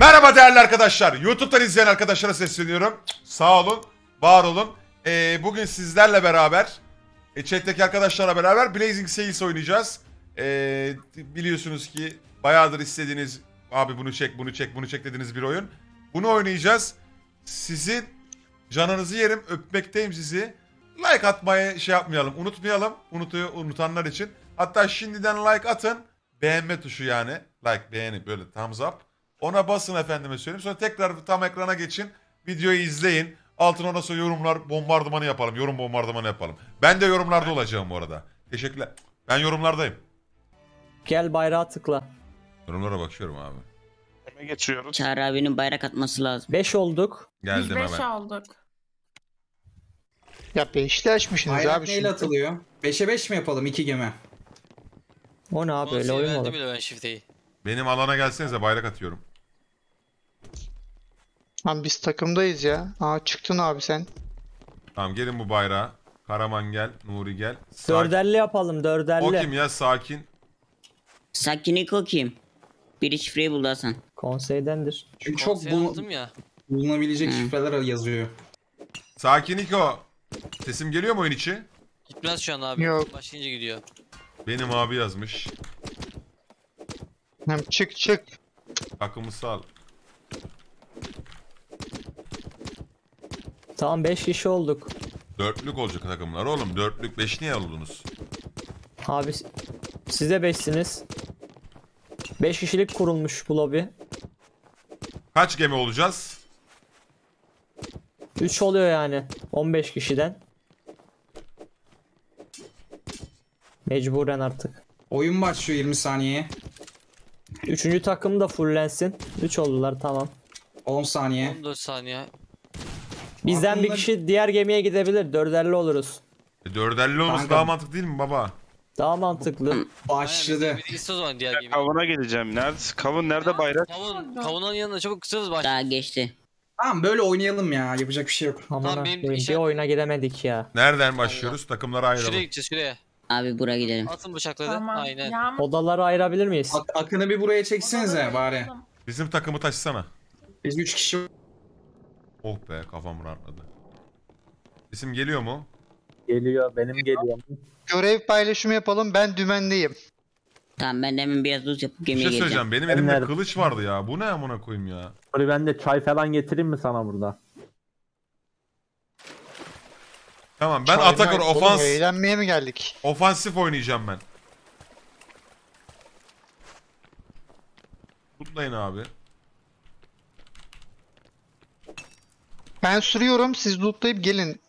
Merhaba değerli arkadaşlar. YouTube'dan izleyen arkadaşlara sesleniyorum. Sağ olun, var olun. Ee, bugün sizlerle beraber, e, chat'teki arkadaşlarla beraber Blazing Sales oynayacağız. Ee, biliyorsunuz ki bayağıdır istediğiniz, abi bunu çek, bunu çek, bunu çek dediğiniz bir oyun. Bunu oynayacağız. Sizin canınızı yerim, öpmekteyim sizi. Like atmayı şey yapmayalım, unutmayalım. Unutuyor, unutanlar için. Hatta şimdiden like atın. Beğenme tuşu yani. Like, beğeni böyle thumbs up. Ona basın efendime söyleyeyim. Sonra tekrar tam ekrana geçin. Videoyu izleyin. Altına ondan sonra yorumlar bombardımanı yapalım. Yorum bombardımanı yapalım. Ben de yorumlarda olacağım bu arada. Teşekkürler. Ben yorumlardayım. Gel bayrağı tıkla. Yorumlara bakıyorum abi. Kime geçiyoruz? Çağrı abinin bayrak atması lazım. 5 olduk. Biz Geldim 5 hemen. olduk. Ya beşli açmışsınız Bayrak abi. neyle şimdi. atılıyor? 5'e 5 mi yapalım 2 gemi? O ne abi öyle oyun verdi olur? bile ben. Benim alana gelsenize bayrak atıyorum. Lan biz takımdayız ya. Aa çıktın abi sen. Tamam gelin bu bayrağa. Karaman gel, Nuri gel. Sakin. Dörderli yapalım O dörderli. kim ya sakin. Sakiniko kim? Biri şifreyi buldu Hasan. Konseydendir. Çünkü çok Konsey bul- aldım ya. bulunabilecek Hı. şifreler yazıyor. Sakin Niko. Sesim geliyor mu oyun içi? Gitmez şu an abi. Yok. Başlayınca gidiyor. Benim abi yazmış. Hem çık çık. Akımı sağ Tamam 5 kişi olduk. Dörtlük olacak takımlar oğlum. Dörtlük beş niye oldunuz? Abi siz de 5'siniz. 5 kişilik kurulmuş bu lobi. Kaç gemi olacağız? 3 oluyor yani 15 kişiden. Mecburen artık. Oyun başlıyor 20 saniyeye. Üçüncü takım da fullensin. 3 oldular tamam. 10 saniye. 14 saniye. Bizden bir Aklımda- kişi diğer gemiye gidebilir. Dörderli oluruz. E, dörderli olması Kanka. daha mantıklı değil mi baba? Daha mantıklı. Başladı. O zaman diğer gibi. Kavuna gideceğim. Nerede? Kavun nerede bayrak? Kavun, kavunun yanına çabuk kısırız baş. Daha geçti. Tamam böyle oynayalım ya. Yapacak bir şey yok. Aman Tamam, benim bir işaret- oyuna gidemedik ya. Nereden başlıyoruz? Takımlara Şuraya ayıralım. gideceğiz şuraya. Abi buraya gidelim. Atın bıçakları. Tamam. Aynen. Yağmur Odaları ayırabilir miyiz? Ak- Akın'ı bir buraya çeksenize bari. Bizim takımı taşısana. Biz 3 kişi Oh be kafam rahatladı. İsim geliyor mu? Geliyor benim geliyor. Görev paylaşımı yapalım. Ben dümendeyim. Tamam ben de hemen biraz loot yapıp Bir gemiye şey geleceğim. söyleyeceğim. Benim elimde Nerede? kılıç vardı ya. Bu ne amına koyayım ya? Hadi ben de çay falan getireyim mi sana burada? Tamam ben Çay Atakor may- Oğlum, ofans Eğlenmeye mi geldik? ofansif oynayacağım ben. Tutlayın abi. Ben sürüyorum. Siz lootlayıp gelin.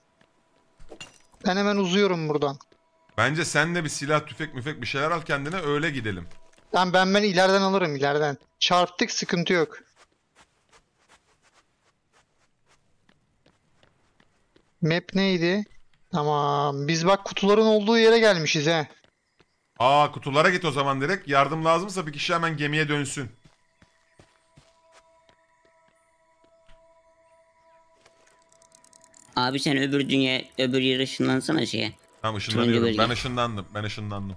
Ben hemen uzuyorum buradan. Bence sen de bir silah, tüfek, müfek bir şeyler al kendine öyle gidelim. Tamam ben ben ileriden alırım ileriden. Çarptık sıkıntı yok. Map neydi? Tamam. Biz bak kutuların olduğu yere gelmişiz he. Aa kutulara git o zaman direkt. Yardım lazımsa bir kişi hemen gemiye dönsün. Abi sen öbür dünya öbür yere ışınlansana şeye. Tamam ışınlanıyorum. Ben ışınlandım. Ben ışınlandım.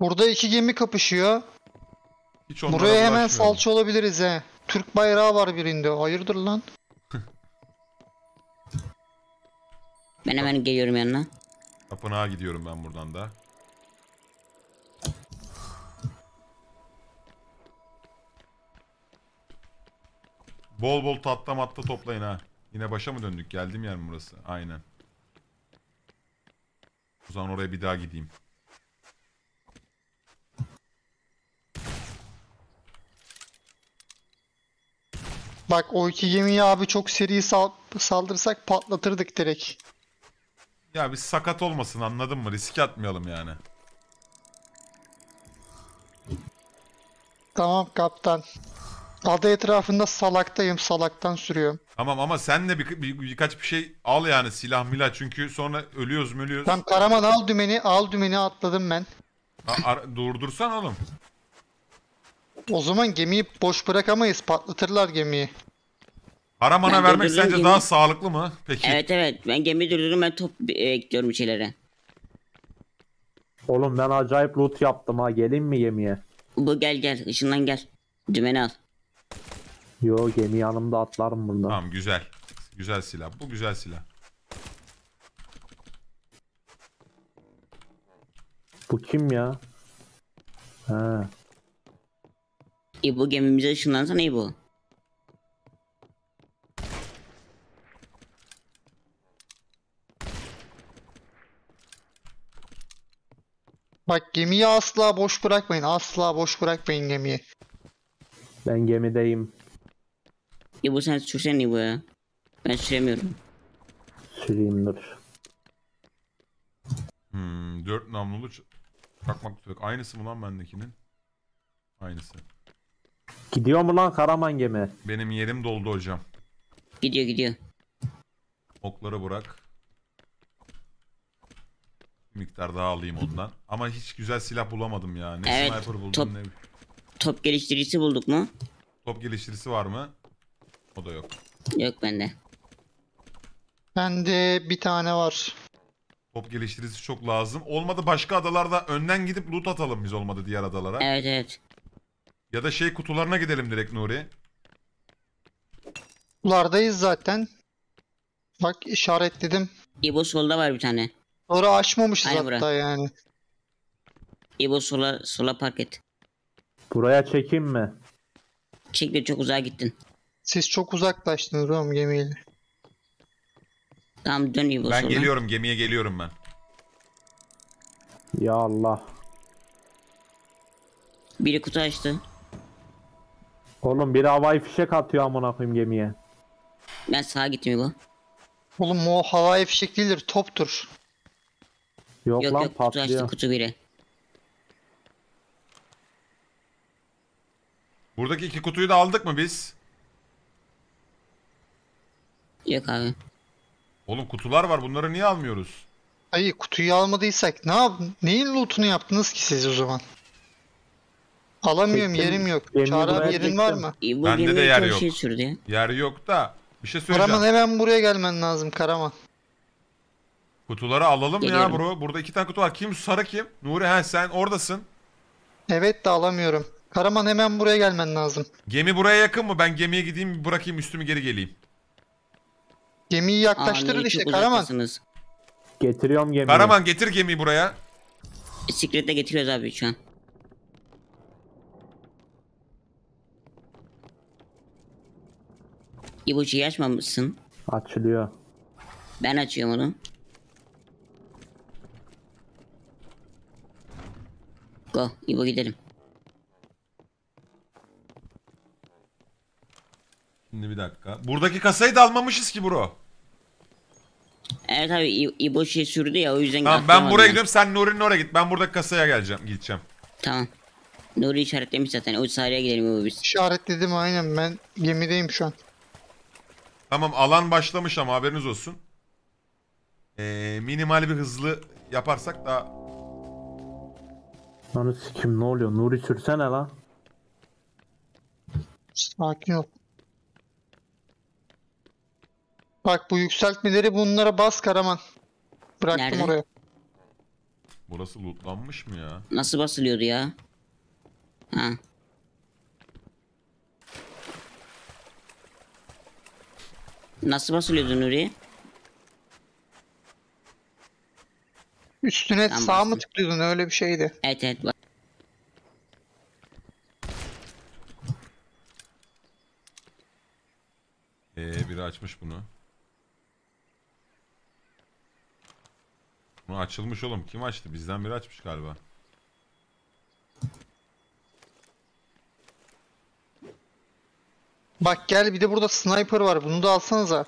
Burada iki gemi kapışıyor. Hiç Buraya hemen salça olabiliriz he. Türk bayrağı var birinde. Hayırdır lan? Ben hemen geliyorum yanına. Tapınağa gidiyorum ben buradan da. Bol bol tatlı matta toplayın ha. Yine başa mı döndük? Geldim yer mi burası? Aynen. O zaman oraya bir daha gideyim. Bak o iki gemiyi abi çok seri sal- saldırsak patlatırdık direkt. Ya bir sakat olmasın anladın mı? Riske atmayalım yani. Tamam kaptan. Ada etrafında salaktayım. Salaktan sürüyorum. Tamam ama sen de bir, bir- birkaç bir şey al yani silah milah çünkü sonra ölüyoruz mu ölüyoruz. Tamam Karaman al dümeni. Al dümeni atladım ben. A- ar- durdursan oğlum. O zaman gemiyi boş bırakamayız. Patlatırlar gemiyi. Karamana Ben vermek durdurdum sence gemi. daha sağlıklı mı? Peki. Evet evet ben gemi durdururum ben top e, ekliyorum bir şeylere. Oğlum ben acayip loot yaptım ha. Geleyim mi gemiye? Bu gel gel ışından gel. Dümeni al. Yo gemi yanımda atlarım burada. Tamam güzel. Güzel silah. Bu güzel silah. Bu kim ya? He. İbo gemimize ışınlansana İbo. Bak gemiyi asla boş bırakmayın. Asla boş bırakmayın gemiyi. Ben gemideyim. İbo sen sürsene İbo ya. Ben süremiyorum. Süreyim dur. Hmm, 4 namlulu çakmak tüfek. Aynısı mı lan bendekinin? Aynısı. Gidiyor mu lan Karaman gemi? Benim yerim doldu hocam. Gidiyor gidiyor. Okları bırak. Bir miktar daha alayım ondan. Ama hiç güzel silah bulamadım ya. Ne Evet, sniper buldum top- ne Top geliştiricisi bulduk mu? top geliştirisi var mı? O da yok. Yok bende. Bende bir tane var. Top geliştirisi çok lazım. Olmadı başka adalarda önden gidip loot atalım biz olmadı diğer adalara. Evet evet. Ya da şey kutularına gidelim direkt Nuri. Bulardayız zaten. Bak işaretledim. İbo solda var bir tane. Sonra açmamışız Aynen hatta bura. yani. İbo sola sola park et. Buraya çekeyim mi? Çek de çok uzağa gittin. Siz çok uzaklaştınız oğlum gemiyle. Tamam dön İbo Ben sola. geliyorum gemiye geliyorum ben. Ya Allah. Biri kutu açtı. Oğlum biri havai fişek atıyor amına koyayım gemiye. Ben sağa gittim İbo. Oğlum o havai fişek değildir toptur. Yok, Yok lan yok kutu açtı kutu biri. Buradaki iki kutuyu da aldık mı biz? Yok abi. Oğlum kutular var bunları niye almıyoruz? Hayır kutuyu almadıysak ne yap neyin lootunu yaptınız ki siz o zaman? Alamıyorum Çektim, yerim yok. gemiyi Çağrı abi yerin var mı? İbo Bende de gemiye yer çok yok. şey sürdü ya. Yer yok da bir şey söyleyeceğim. Karaman hemen buraya gelmen lazım Karaman. Kutuları alalım ya Geliyorum. bro. Burada iki tane kutu var. Kim sarı kim? Nuri he sen oradasın. Evet de alamıyorum. Karaman hemen buraya gelmen lazım. Gemi buraya yakın mı? Ben gemiye gideyim bırakayım üstümü geri geleyim. Gemiyi yaklaştırın niye işte çok Karaman. uzaktasınız? Getiriyorum gemiyi. Karaman getir gemiyi buraya. E, Secret'e getiriyoruz abi şu an. Şeyi açmamışsın. Açılıyor. Ben açıyorum onu. Go İbo gidelim. Şimdi bir dakika. Buradaki kasayı da almamışız ki bro. Evet abi İ- İbo şey sürdü ya o yüzden Tamam ben buraya gidiyorum sen Nuri'nin oraya git. Ben buradaki kasaya geleceğim gideceğim. Tamam. Nuri işaretlemiş zaten. O sahaya gidelim İbo biz. İşaretledim aynen ben gemideyim şu an. Tamam alan başlamış ama haberiniz olsun. Ee, minimal bir hızlı yaparsak daha... Lan sikim ne oluyor? Nuri sürsene lan. Sakin ol. Bak bu yükseltmeleri bunlara bas Karaman. Bıraktım Nerede? oraya. Burası lootlanmış mı ya? Nasıl basılıyordu ya? Ha. Nasıl basılıyordu Nuri? Üstüne Tamam, sağ mı bastım. tıklıyordun öyle bir şeydi. Evet evet. bak. Ee, biri açmış bunu. Bunu açılmış oğlum. Kim açtı? Bizden biri açmış galiba. Bak gel bir de burada sniper var bunu da alsanıza.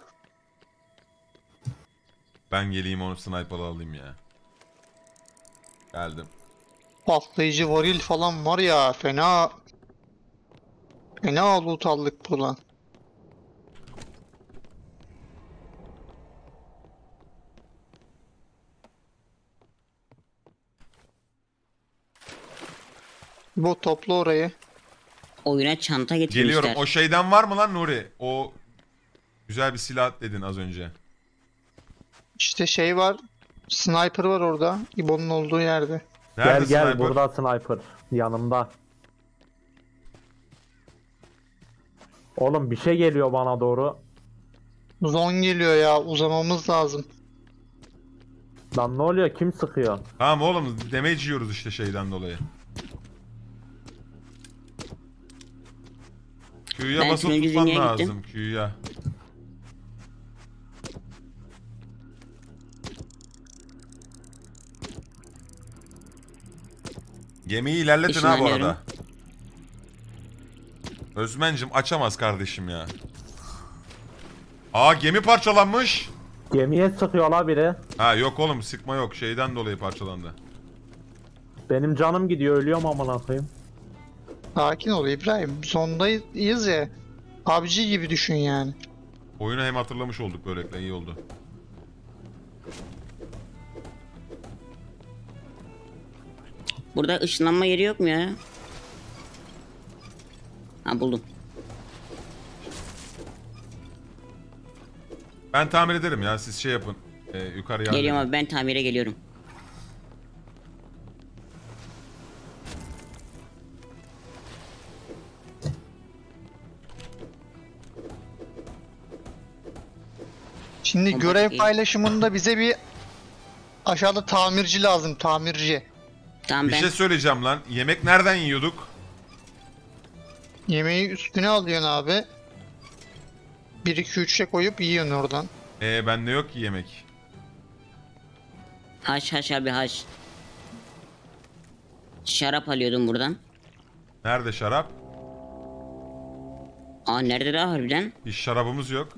Ben geleyim onu sniper alayım ya. Geldim. Patlayıcı varil falan var ya fena. Fena loot aldık buradan. Bu topla orayı. Oyuna çanta getirmişler. Geliyorum. O şeyden var mı lan Nuri? O Güzel bir silah dedin az önce. İşte şey var. Sniper var orada. İbo'nun olduğu yerde. Nerede gel gel sniper? burada sniper. Yanımda. Oğlum bir şey geliyor bana doğru. Zon geliyor ya. Uzamamız lazım. Lan ne oluyor? Kim sıkıyor? Tamam oğlum damage yiyoruz işte şeyden dolayı. Q'ya Ben turuncu tutman lazım Q'ya. Gemiyi ilerletin ha bu arada. Özmen'cim açamaz kardeşim ya. Aa gemi parçalanmış. Gemiye sıkıyor la biri. Ha yok oğlum sıkma yok şeyden dolayı parçalandı. Benim canım gidiyor ölüyorum amına koyayım. Sakin ol İbrahim. Zondayız ya. PUBG gibi düşün yani. Oyunu hem hatırlamış olduk böylelikle iyi oldu. Burada ışınlanma yeri yok mu ya? Ha buldum. Ben tamir ederim ya siz şey yapın. Ee, yukarı yardım Geliyorum abi ben tamire geliyorum. Şimdi Ama görev iyi. paylaşımında bize bir aşağıda tamirci lazım. Tamirci. Tamam Bir ben şey söyleyeceğim lan. Yemek nereden yiyorduk? Yemeği üstüne alıyorsun abi. 1 2 3'e koyup yiyorsun oradan. Ee bende yok ki yemek. haş haş abi haş. Şarap alıyordum buradan. Nerede şarap? Aa nerede daha harbiden? Hiç şarabımız yok.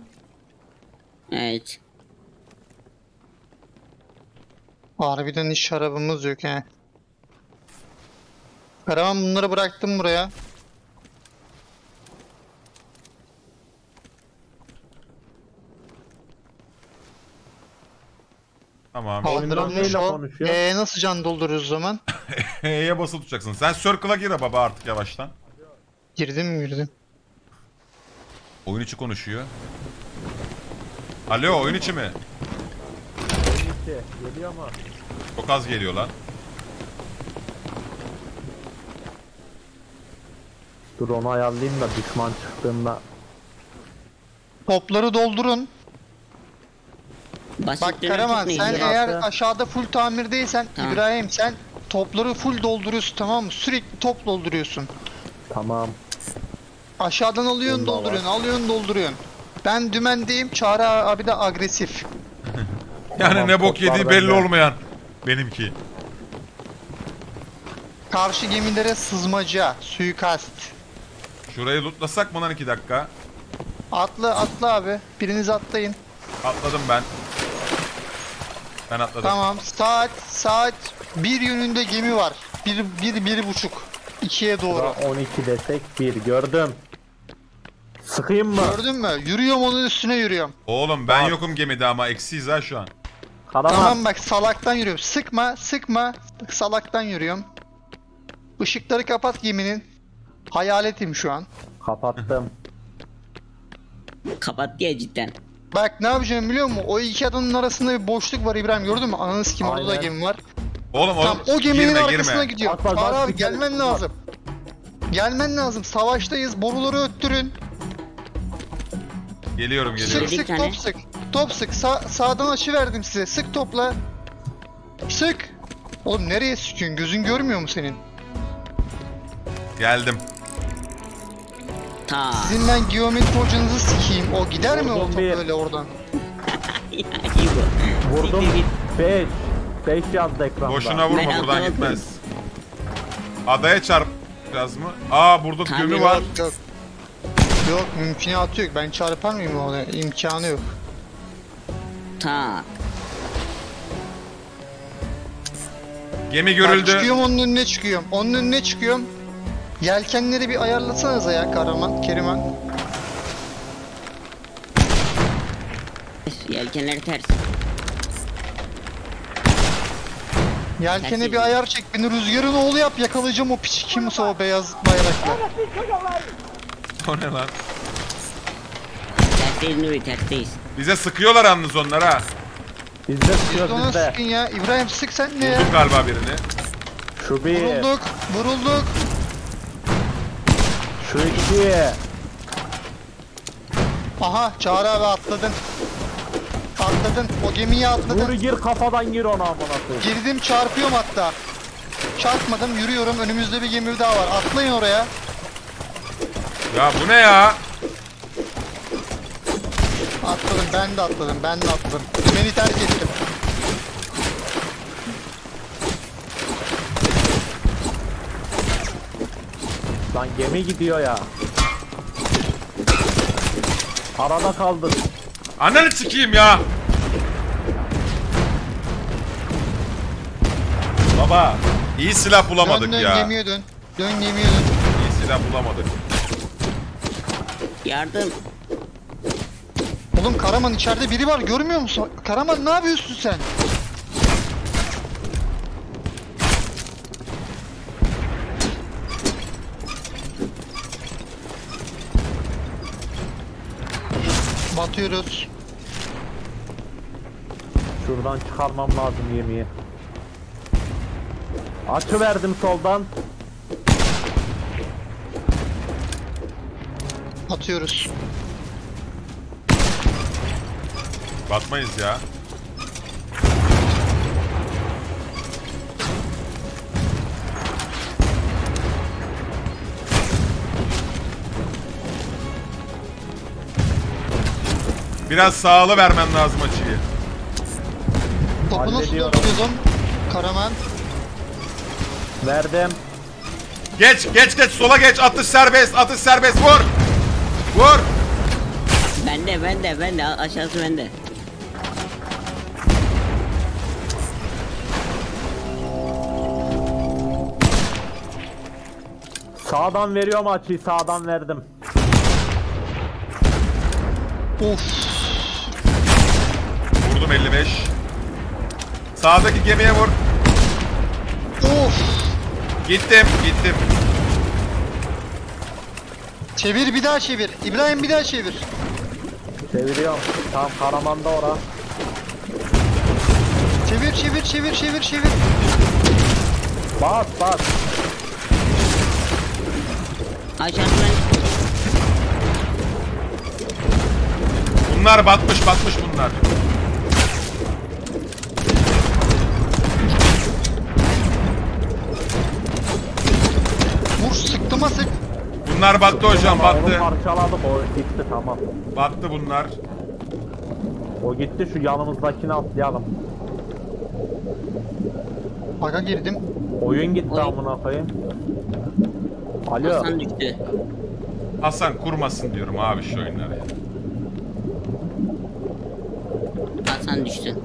Evet. Harbiden hiç şarabımız yok he. Karavan bunları bıraktım buraya. Tamam. Kaldırılmış neyle o. konuşuyor? Ee, nasıl can dolduruyoruz o zaman? E'ye basılı tutacaksın. Sen circle'a gir baba artık yavaştan. Girdim mi girdim. Oyun içi konuşuyor. Alo oyun içi mi? İşte, geliyor mu? Çok az geliyor lan. Dur onu ayarlayayım da düşman çıktığında. Topları doldurun. Basit Bak Karaman sen ya. eğer aşağıda full tamirdeysen Tamam. İbrahim sen topları full dolduruyorsun tamam mı? Sürekli top dolduruyorsun. Tamam. Aşağıdan alıyorsun var. dolduruyorsun, alıyorsun dolduruyorsun. Ben dümendeyim, Çağrı abi de agresif. Yani Tamam, ne bok toplar yediği belli bende. olmayan. Benimki. Karşı gemilere sızmaca, suikast. Şurayı lootlasak mı lan iki dakika? Atla atla abi. Biriniz atlayın. Atladım ben. Ben atladım. Tamam. Saat saat bir yönünde gemi var. Bir, bir, bir buçuk. İkiye doğru. Bura 12 desek 1 gördüm. Sıkayım mı? Gördün mü? Yürüyorum onun üstüne yürüyorum. Oğlum ben yokum gemide ama eksiyiz ha şu an. Karaman. Tamam bak salaktan yürüyorum. Sıkma sıkma. Salaktan yürüyorum. Işıkları kapat geminin. Hayaletim şu an. Kapattım. Kapattı ya cidden. Bak ne yapacağım biliyor musun? O iki adanın arasında bir boşluk var İbrahim gördün mü? Ananı sikim orada da Aynen. gemi var. Oğlum oğlum Tamam o geminin girme arkasına girme. gidiyor. Bak, bak, bak, abi gelmen lazım. Gelmen lazım. Savaştayız. Boruları öttürün. Geliyorum Sık geliyorum. Söyledik sık top sık. Top sık. Sa sağdan açı verdim size. Sık topla. Sık. Oğlum nereye sıkıyorsun? Gözün görmüyor mu senin? Geldim. Ta. Sizin ben geometri hocanızı sikeyim. O gider mi o Vurdum top bir. böyle oradan? Ya, iyi bu. Vurdum Siktir git. 5. 5 yazdı ekranda. Boşuna vurma buradan atladım. gitmez. Adaya çarpacağız mı? Aa burada gömü var. Yok yok. Yok mümkünatı yok. Ben çarpar mıyım ona? İmkanı yok. Ta. Gemi görüldü. çıkıyorum onun önüne çıkıyorum. Onun önüne çıkıyorum. Yelkenleri bir ayarlasanıza ya Karaman, Keriman. Yelkenleri ters. Yelkene Ters bir ayar çek. Beni rüzgarın oğlu yap. Yakalayacağım o piçi. Kimse o beyaz bayrakla. O ne lan? Ters Tersteyiz Nuri tersteyiz. Bize sıkıyorlar yalnız onlar ha. Bizde sıkıyor de ona bizde. sıkın ya. İbrahim sık sen ne ya? Vurdum galiba birini. Şu bir. Vurulduk. Vurulduk. Şu iki. Aha Çağrı abi atladın. Atladın. O gemiye atladın. Nuri gir kafadan gir ona amına koyayım. Girdim çarpıyorum hatta. Çarpmadım yürüyorum. Önümüzde bir gemi daha var. Atlayın oraya. Ya bu ne ya? Atladım ben de atladım ben de atladım. Beni terk ettim. Lan gemi gidiyor ya. Arada kaldık. Ananı sikeyim ya. Baba iyi silah bulamadık dön dön ya. gemiye dön. Dön gemiye dön. İyi silah bulamadık. Yardım. Oğlum Karaman içeride biri var görmüyor musun? Karaman ne yapıyorsun sen? Batıyoruz. Şuradan çıkarmam lazım gemiyi. Açı verdim soldan. Atıyoruz. Batmayız ya. Biraz sağlı vermen lazım açıyı. Topu nasıl Hallediyorum. dolduruyordun? Karaman. Verdim. Geç geç geç sola geç atış serbest atış serbest vur. Vur. Bende bende bende aşağısı bende. Sağdan veriyorum açıyı sağdan verdim. Of. Vurdum 55. Sağdaki gemiye vur. Of. Gittim gittim. Çevir bir daha çevir. İbrahim bir daha çevir. Çeviriyorum. Tam Karaman'da ora. Çevir çevir çevir çevir çevir. Bas bas. Bende. Bunlar batmış batmış bunlar. Bunlar battı hocam Onu battı. parçaladık o gitti tamam. Battı bunlar. O gitti şu yanımızdakini atlayalım. Aga girdim. Oyun gitti amına koyayım. Alo. Hasan düştü. Hasan kurmasın diyorum abi şu oyunları ya. Hasan düştü.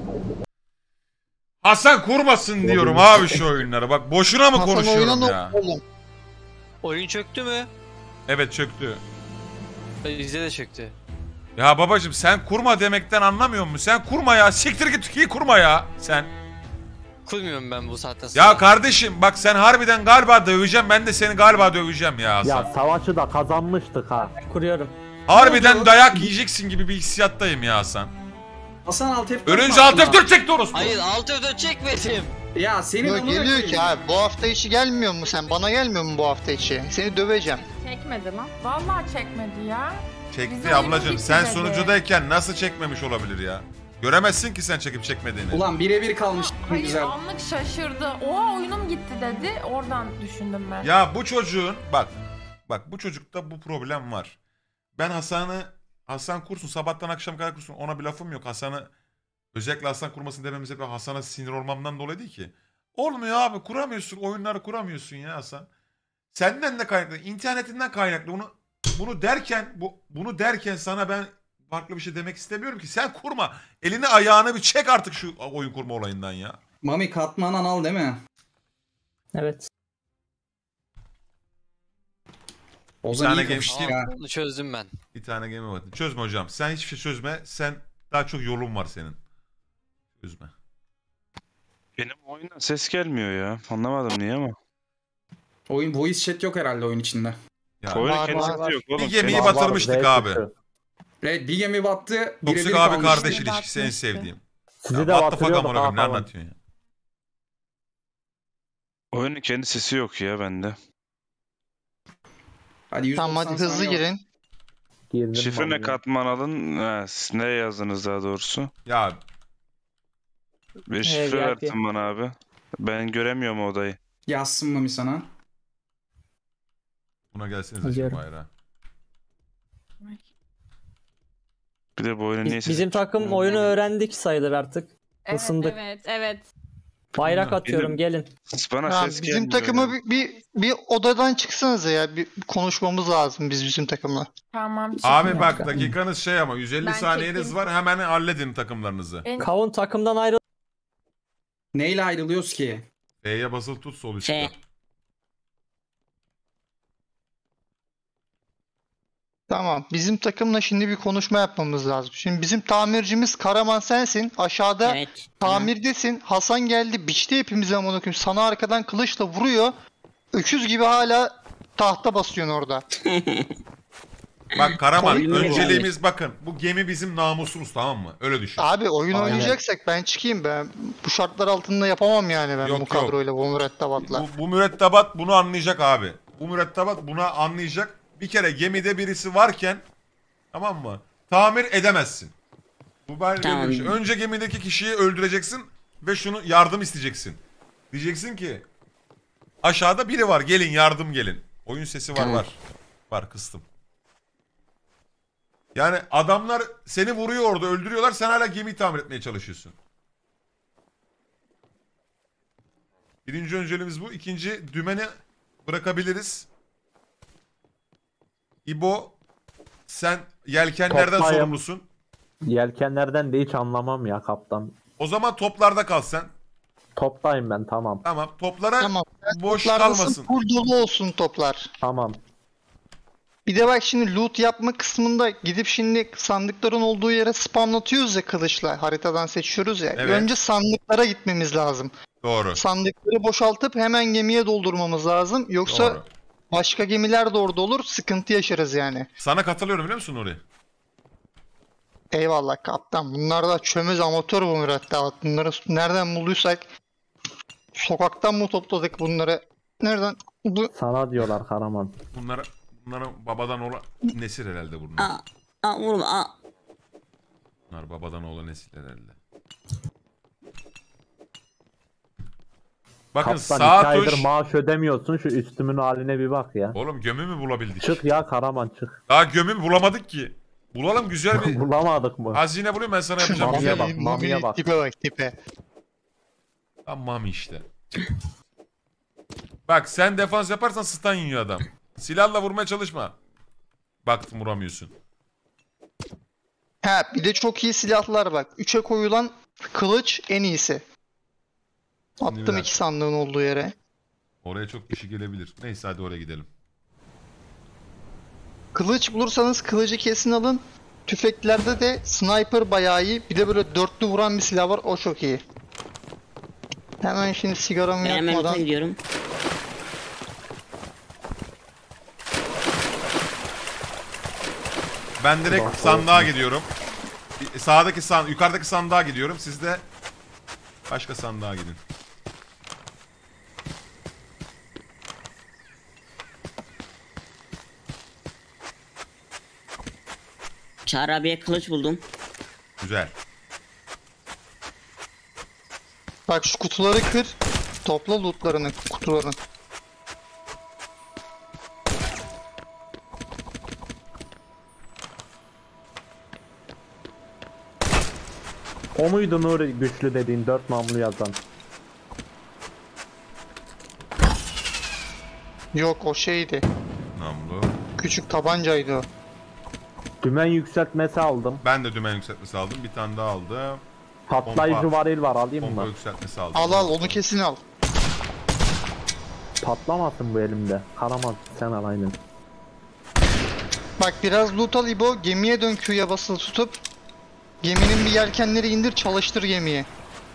Hasan kurmasın diyorum abi şu oyunları. Bak boşuna mı Hasan konuşuyorum oyuna ya? oğlum? Oyun çöktü mü? Evet çöktü. Bizde de çöktü. Ya babacım sen kurma demekten anlamıyor musun? Sen kurma ya. Siktir git ki kurma ya. Sen. Kurmuyorum ben bu saatten sonra. Ya kardeşim bak sen harbiden galiba döveceğim. Ben de seni galiba döveceğim ya Hasan. Ya savaşı da kazanmıştık ha. Kuruyorum. harbiden dayak yiyeceksin gibi bir hissiyattayım ya Hasan. Hasan alt F4 Ölünce mü alt attın F4 çekti orospu. Hayır alt F4 çekmedim. Ya senin Yok amına geliyor ki koyayım. abi bu hafta içi gelmiyor mu sen? Bana gelmiyor mu bu hafta içi? Seni döveceğim. Çekmedi lan. Vallahi çekmedi ya. Çekti Bizim ablacım. oyunun Sen bitti sunucudayken nasıl çekmemiş olabilir ya? Göremezsin ki sen çekip çekmediğini. Ulan birebir kalmış. Hayır Güzel. anlık şaşırdı. Oha oyunum gitti dedi. Oradan düşündüm ben. Ya bu çocuğun bak bak bu çocukta bu problem var. Ben Hasan'ı Hasan kursun sabahtan akşam kadar kursun ona bir lafım yok. Hasan'ı özellikle Hasan kurmasın dememiz hep Hasan'a sinir olmamdan dolayı değil ki. Olmuyor abi kuramıyorsun oyunları kuramıyorsun ya Hasan. Senden de kaynaklı internetinden kaynaklı bunu bunu derken bu bunu derken sana ben farklı bir şey demek istemiyorum ki. Sen kurma. Elini ayağını bir çek artık şu oyun kurma olayından ya. Mami katman anal değil mi? Evet. Ozan tane iyi genç- kapıştı Aa, bunu çözdüm ben. Bir tane gemi var. Çözme hocam. Sen hiçbir şey çözme. Sen daha çok yolun var senin. Çözme. Benim oyundan ses gelmiyor ya. Anlamadım niye ama. Oyun voice chat yok herhalde oyun içinde. Ya, Oyunun var, kendisi var, var. yok oğlum. Bir gemiyi Kendisi- batırmıştık Z abi. Evet bir gemi battı. Toksik abi kalmıştı. kardeş ilişkisi en sevdiğim. Sizi Ya de what the fuck batırıyorduk amına koyayım, ne anlatıyorsun ya? Oyunun kendi sesi yok ya bende. Hadi 190 Tamam hadi hızlı var. girin. Girdim Şifre ne vallahi. katman alın? Ha, ne yazdınız daha doğrusu? Ya Bir şifre VIP. verdin bana abi. Ben göremiyorum o odayı. Yazsın Mami sana. buna gelsenize Hadi şimdi yarın. bayrağa. Bir de bu oyunun niye Biz- sesi bizim takım oyunu öğrendik sayılır artık. Evet, Isındık. evet, evet. Bayrak atıyorum gelin. Bana Tamam, ses bizim gelmiyor takımı ya. bir, bir, bir odadan çıksanıza ya. Bir konuşmamız lazım biz bizim takımla. Tamam. Abi bak dakikanız şey ama 150 Ben saniyeniz çekeyim. var hemen halledin takımlarınızı. En- Kavun takımdan ayrıl. Neyle ayrılıyoruz ki? F'ye basılı tut sol üstte. F. Tamam. Bizim takımla şimdi bir konuşma yapmamız lazım. Şimdi bizim tamircimiz Karaman sensin. Aşağıda Evet. tamirdesin. Hasan geldi. Biçti hepimizi amına koyayım. Sana arkadan kılıçla vuruyor. Öküz gibi hala tahta basıyorsun orada. Bak Karaman mi? önceliğimiz bakın bu gemi bizim namusumuz tamam mı? Öyle düşün. Abi oyun Aynen. oynayacaksak ben çıkayım ben. Bu şartlar altında yapamam yani ben Yok, bu yok. kadroyla, bu mürettebatla. Bu, bu mürettebat bunu anlayacak abi. Bu mürettebat buna anlayacak. Bir kere gemide birisi varken tamam mı? Tamir edemezsin. Bu böyle Tamam. şey. Önce gemideki kişiyi öldüreceksin ve şunu yardım isteyeceksin. Diyeceksin ki aşağıda biri var gelin yardım gelin. Oyun sesi var Tamam. var. Var kıstım. Yani adamlar seni vuruyor orada öldürüyorlar sen hala gemiyi tamir etmeye çalışıyorsun. Birinci önceliğimiz bu. İkinci dümeni bırakabiliriz. İbo sen yelkenlerden Toplayın. sorumlusun. Yelkenlerden de hiç anlamam ya kaptan. O zaman toplarda kal sen. Toptayım ben tamam. Tamam toplara Tamam. boş Toplardasın, kalmasın. Full dolu olsun toplar. Tamam. Bir de bak şimdi loot yapma kısmında gidip şimdi sandıkların olduğu yere spamlatıyoruz ya kılıçla. Haritadan seçiyoruz ya. Evet. Önce sandıklara gitmemiz lazım. Doğru. Sandıkları boşaltıp hemen gemiye doldurmamız lazım. Yoksa Doğru. başka gemiler de orada olur. Sıkıntı yaşarız yani. Sana katılıyorum biliyor musun Nuri? Eyvallah kaptan. Bunlar da çömez amatör bu mürettebat. Bunları nereden bulduysak sokaktan mı topladık bunları? Nereden? Bu Sana diyorlar Karaman. Bunlara bunların babadan oğlu nesil herhalde bunlar. Aa, aa vurma aa. Bunlar babadan oğlu nesil herhalde. Bakın Kaptan sağ aydır tuş. maaş ödemiyorsun şu üstümün haline bir bak ya. Oğlum gömü mü bulabildik? Çık ya Karaman çık. Daha gömü mü bulamadık ki. Bulalım güzel bir Bulamadık mı? hazine bulayım ben sana yapacağım Mamiye bak, mamiye bak. Tipe bak tipe. Tamam işte. Bak sen defans yaparsan stun yiyor adam. Silahla vurmaya çalışma. Baktım vuramıyorsun. Ha bir de çok iyi silahlar bak. Üçe koyulan kılıç en iyisi. Attım iki sandığın olduğu yere. Oraya çok kişi gelebilir. Neyse hadi oraya gidelim. Kılıç bulursanız kılıcı kesin alın. Tüfeklerde de sniper bayağı iyi. Bir de böyle dörtlü vuran bir silah var. O çok iyi. Hemen şimdi sigaramı Ben hemen yakmadan. loot'a gidiyorum. Ben direkt sandığa gidiyorum. Sağdaki san, yukarıdaki sandığa gidiyorum. Siz de başka sandığa gidin. Çağrı abiye kılıç buldum. Güzel. Bak şu kutuları kır. Topla lootlarını kutuların. O muydu Nuri güçlü dediğin dört namlu yazan? Yok o şeydi. Namlu. Küçük tabancaydı o. Dümen yükseltmesi aldım. Ben de dümen yükseltmesi aldım. Bir tane daha aldım. Patlayıcı Pompa. varil var alayım Pompa mı? yükseltmesi aldım. Al al onu kesin al. Patlamasın bu elimde. Karaman sen al aynen. Bak biraz loot al İbo. Gemiye dön Q'ya basılı tutup. Geminin bir yelkenleri indir çalıştır gemiyi.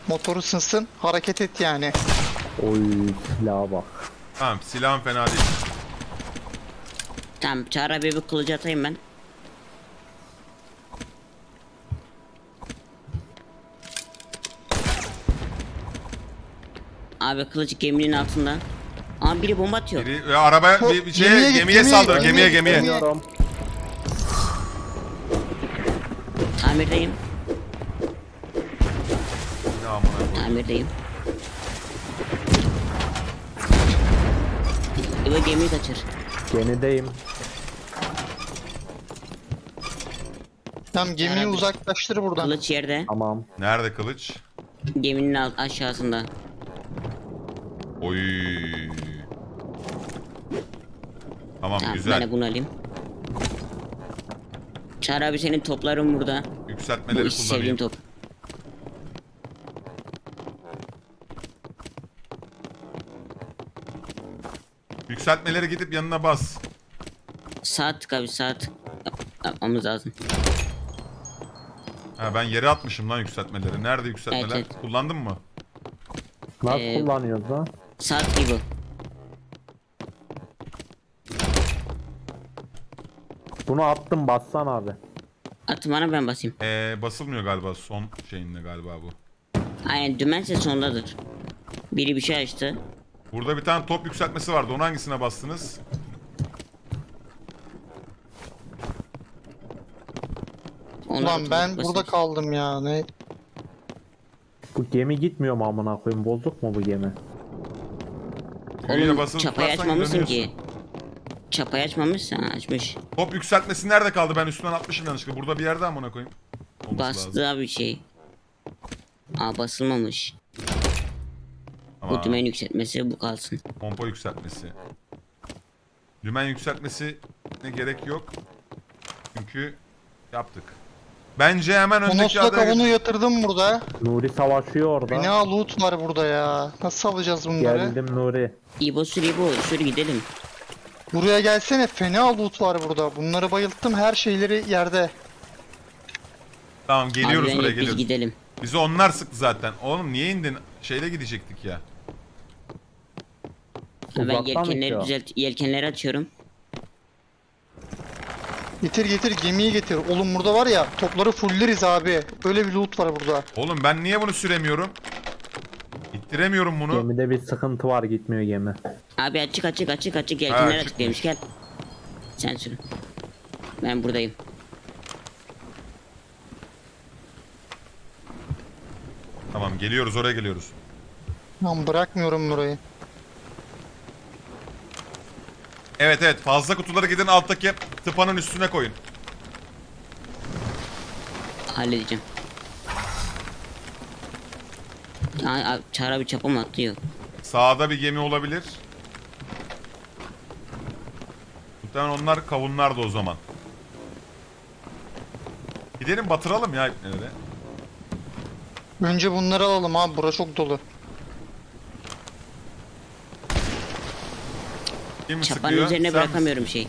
Motoru sınsın hareket et yani. Oy silaha bak. Tamam silahım fena değil. Tamam Çağrı abi bir kılıcı atayım ben. Abi kılıç geminin altında. Abi biri bomba atıyor. Biri, arabaya bir, bir şeye, gemiye, gemiye, gemiye gemiye gemiye. gemiye. Tamirdeyim. Ne amına koyayım. Tamirdeyim. İbo gemiyi kaçır. Gemideyim. Tamam gemiyi Herhalde. uzaklaştır buradan. Kılıç yerde. Tamam. Nerede kılıç? Geminin alt aşağısında. Oy. Tamam Tamam ben güzel. de bunu alayım. Çağrı abi senin topların burada. Bu Yükseltmeleri işi sevdiğim kullanayım. top. Yükseltmeleri gidip yanına bas. Sağ tık abi tık. Yap- Yapmamız lazım. Ha ben yere atmışım lan yükseltmeleri. Nerede yükseltmeler? Evet, evet. Kullandın mı? Nasıl Ee, kullanıyoruz lan? Sağ tık İbo. Bunu attım bassan abi. Atın bana ben basayım. Ee, basılmıyor galiba son şeyinde galiba bu. Aynen dümense sondadır. Biri bir şey açtı. Burada bir tane top yükseltmesi vardı. Onu hangisine bastınız? Onu Ulan ben basın. burada kaldım ya. Ne? Bu gemi gitmiyor mu amına koyayım? Bozuk mu bu gemi? Oğlum çapayı açmamışsın ki. Çapayı açmamışsın ha, açmış. Top yükseltmesi nerede kaldı? Ben üstünden atmışım yanlışlıkla. Burada bir yerde amına koyayım. Olması Bastı lazım. abi şey. Aa basılmamış. Ama Bu dümen yükseltmesi bu kalsın. pompa yükseltmesi. Dümen yükseltmesi ne gerek yok. Çünkü yaptık. Bence hemen öndeki Monosla adaya... kavunu yatırdım burada. Nuri savaşıyor orada. Fena loot var burada ya. Nasıl alacağız bunları? Geldim Nuri. İbo sür İbo sür gidelim. Buraya gelsene fena loot var burada. Bunları bayılttım her şeyleri yerde. Tamam geliyoruz Harbiden yok, biz geliyoruz. gidelim. Bizi onlar sıktı zaten. Oğlum niye indin? Şeyle gidecektik ya. Ben Uzaktan yelkenleri düzelt yelkenleri açıyorum. Getir getir gemiyi getir. Oğlum burada var ya topları fulleriz abi. Öyle bir loot var burada. Oğlum ben niye bunu süremiyorum? İttiremiyorum bunu. Gemide bir sıkıntı var gitmiyor gemi. Abi açık açık açık açık yelkenler açık demiş gel. Sen sür. Ben buradayım. Tamam geliyoruz oraya geliyoruz. Lan bırakmıyorum burayı. Evet evet fazla kutuları gidin alttaki tıpanın üstüne koyun. Halledeceğim. Aa, abi, Çağrı abi çapa mı atlıyor? Sağda bir gemi olabilir. Muhtemelen onlar kavunlardı o zaman. Gidelim batıralım ya ipneleri. Önce bunları alalım abi. Bura çok dolu. Kim Çapanın sıkıyor? üzerine Sen bırakamıyorum şey.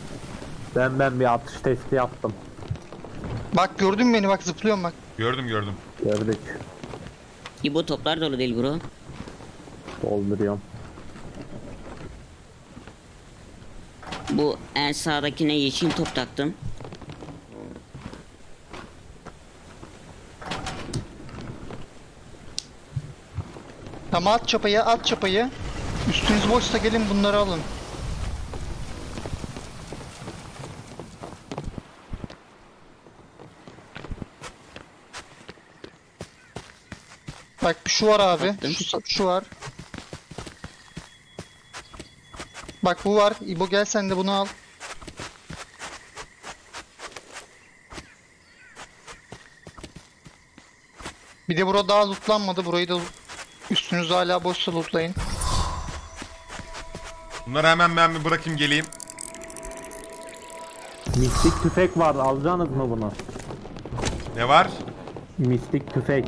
Ben ben bir atış testi yaptım. Bak gördün mü beni bak zıplıyorum bak. Gördüm gördüm. Gördük. İbo toplar dolu değil bro. Dolduruyorum. Bu en sağdakine yeşil top taktım. Tamam at çapayı at çapayı. Üstünüz boşsa gelin bunları alın. Bak şu var abi. Attım. Şu, şu var. Bak bu var. İbo gel sen de bunu al. Bir de burada daha lootlanmadı. Burayı da üstünüz hala boşsa lootlayın. Bunları hemen ben bir bırakayım geleyim. Mistik tüfek var. Alacaksınız mı bunu? Ne var? Mistik tüfek.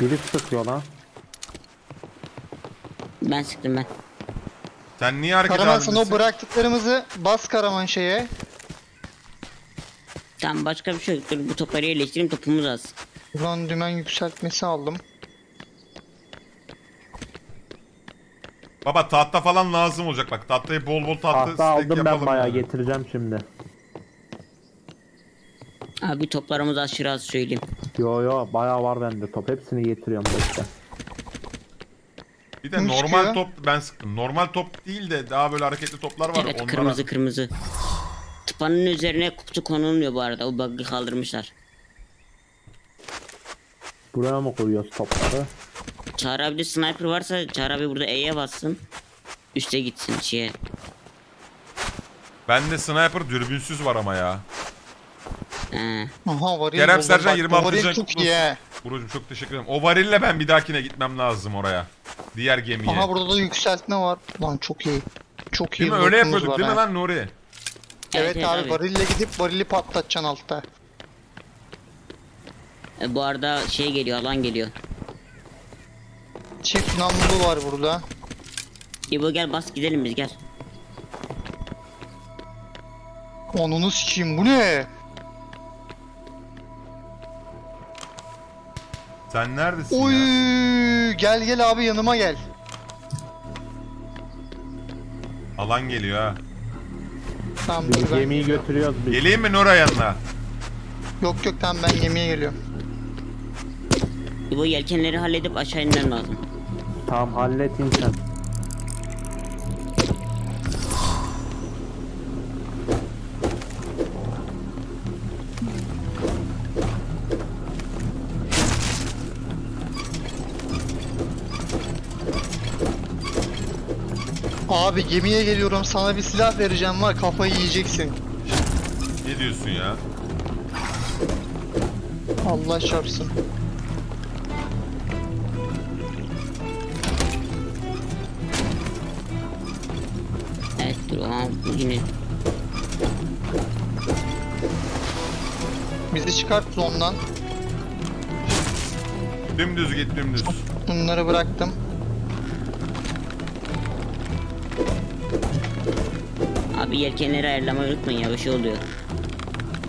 Biri sıkıyor lan. Ben sıktım ben. Sen niye hareket Karaman sen o halindesin? bıraktıklarımızı bas Karaman şeye. Tamam başka bir şey yok. Dur bu topları yerleştireyim topumuz az. Ulan dümen yükseltmesi aldım. Baba tahta falan lazım olacak bak. Tahtayı bol bol tahta Tahta stack aldım ben yapalım bayağı yani. getireceğim şimdi. Abi toplarımız aşırı az söyleyeyim. Yo yo bayağı var bende top. Hepsini getiriyorum bekle. Bir de Kim normal çıkıyor? top ben sıktım. Normal top değil de daha böyle hareketli toplar var. Evet Onlara... kırmızı kırmızı. Tıpanın üzerine kutu konulmuyor bu arada. O bug'ı kaldırmışlar. Buraya mı koyuyoruz topları? Çağrı abi de sniper varsa Çağrı abi burada E'ye bassın. Üste gitsin şeye. Bende sniper dürbünsüz var ama ya. Aha varil Kerem. Sercan Bak, 26 varil çok iyi he. Burucum çok teşekkür ederim. O varille ben bir dahakine gitmem lazım oraya. Diğer gemiye. Aha burada da yükseltme var. Lan çok iyi. Çok iyi. değil mi? Öyle yapıyorduk değil mi lan Nuri? Evet, abi, varille gidip varili patlatacaksın altta. E, bu arada şey geliyor alan geliyor. Çift namlulu var burada. İbo gel bas gidelim biz gel. Onunu sikeyim bu ne? Sen neredesin Oy ya? gel gel abi yanıma gel. Alan geliyor ha. Tamam Biz dur ben. gemiyi götürüyoruz biz. Geleyim mi Nura yanına? Yok yok tamam ben yemeğe geliyorum. İbo yelkenleri halledip aşağı inmem lazım. Tamam hallet insan. Abi gemiye geliyorum sana bir silah vereceğim var kafayı yiyeceksin. Ne diyorsun ya? Allah çarpsın. Evet dur bu yine. Bizi çıkart zondan. Dümdüz git dümdüz. Bunları bıraktım. Abi yelkenleri ayarlamayı unutmayın ya bir şey oluyor.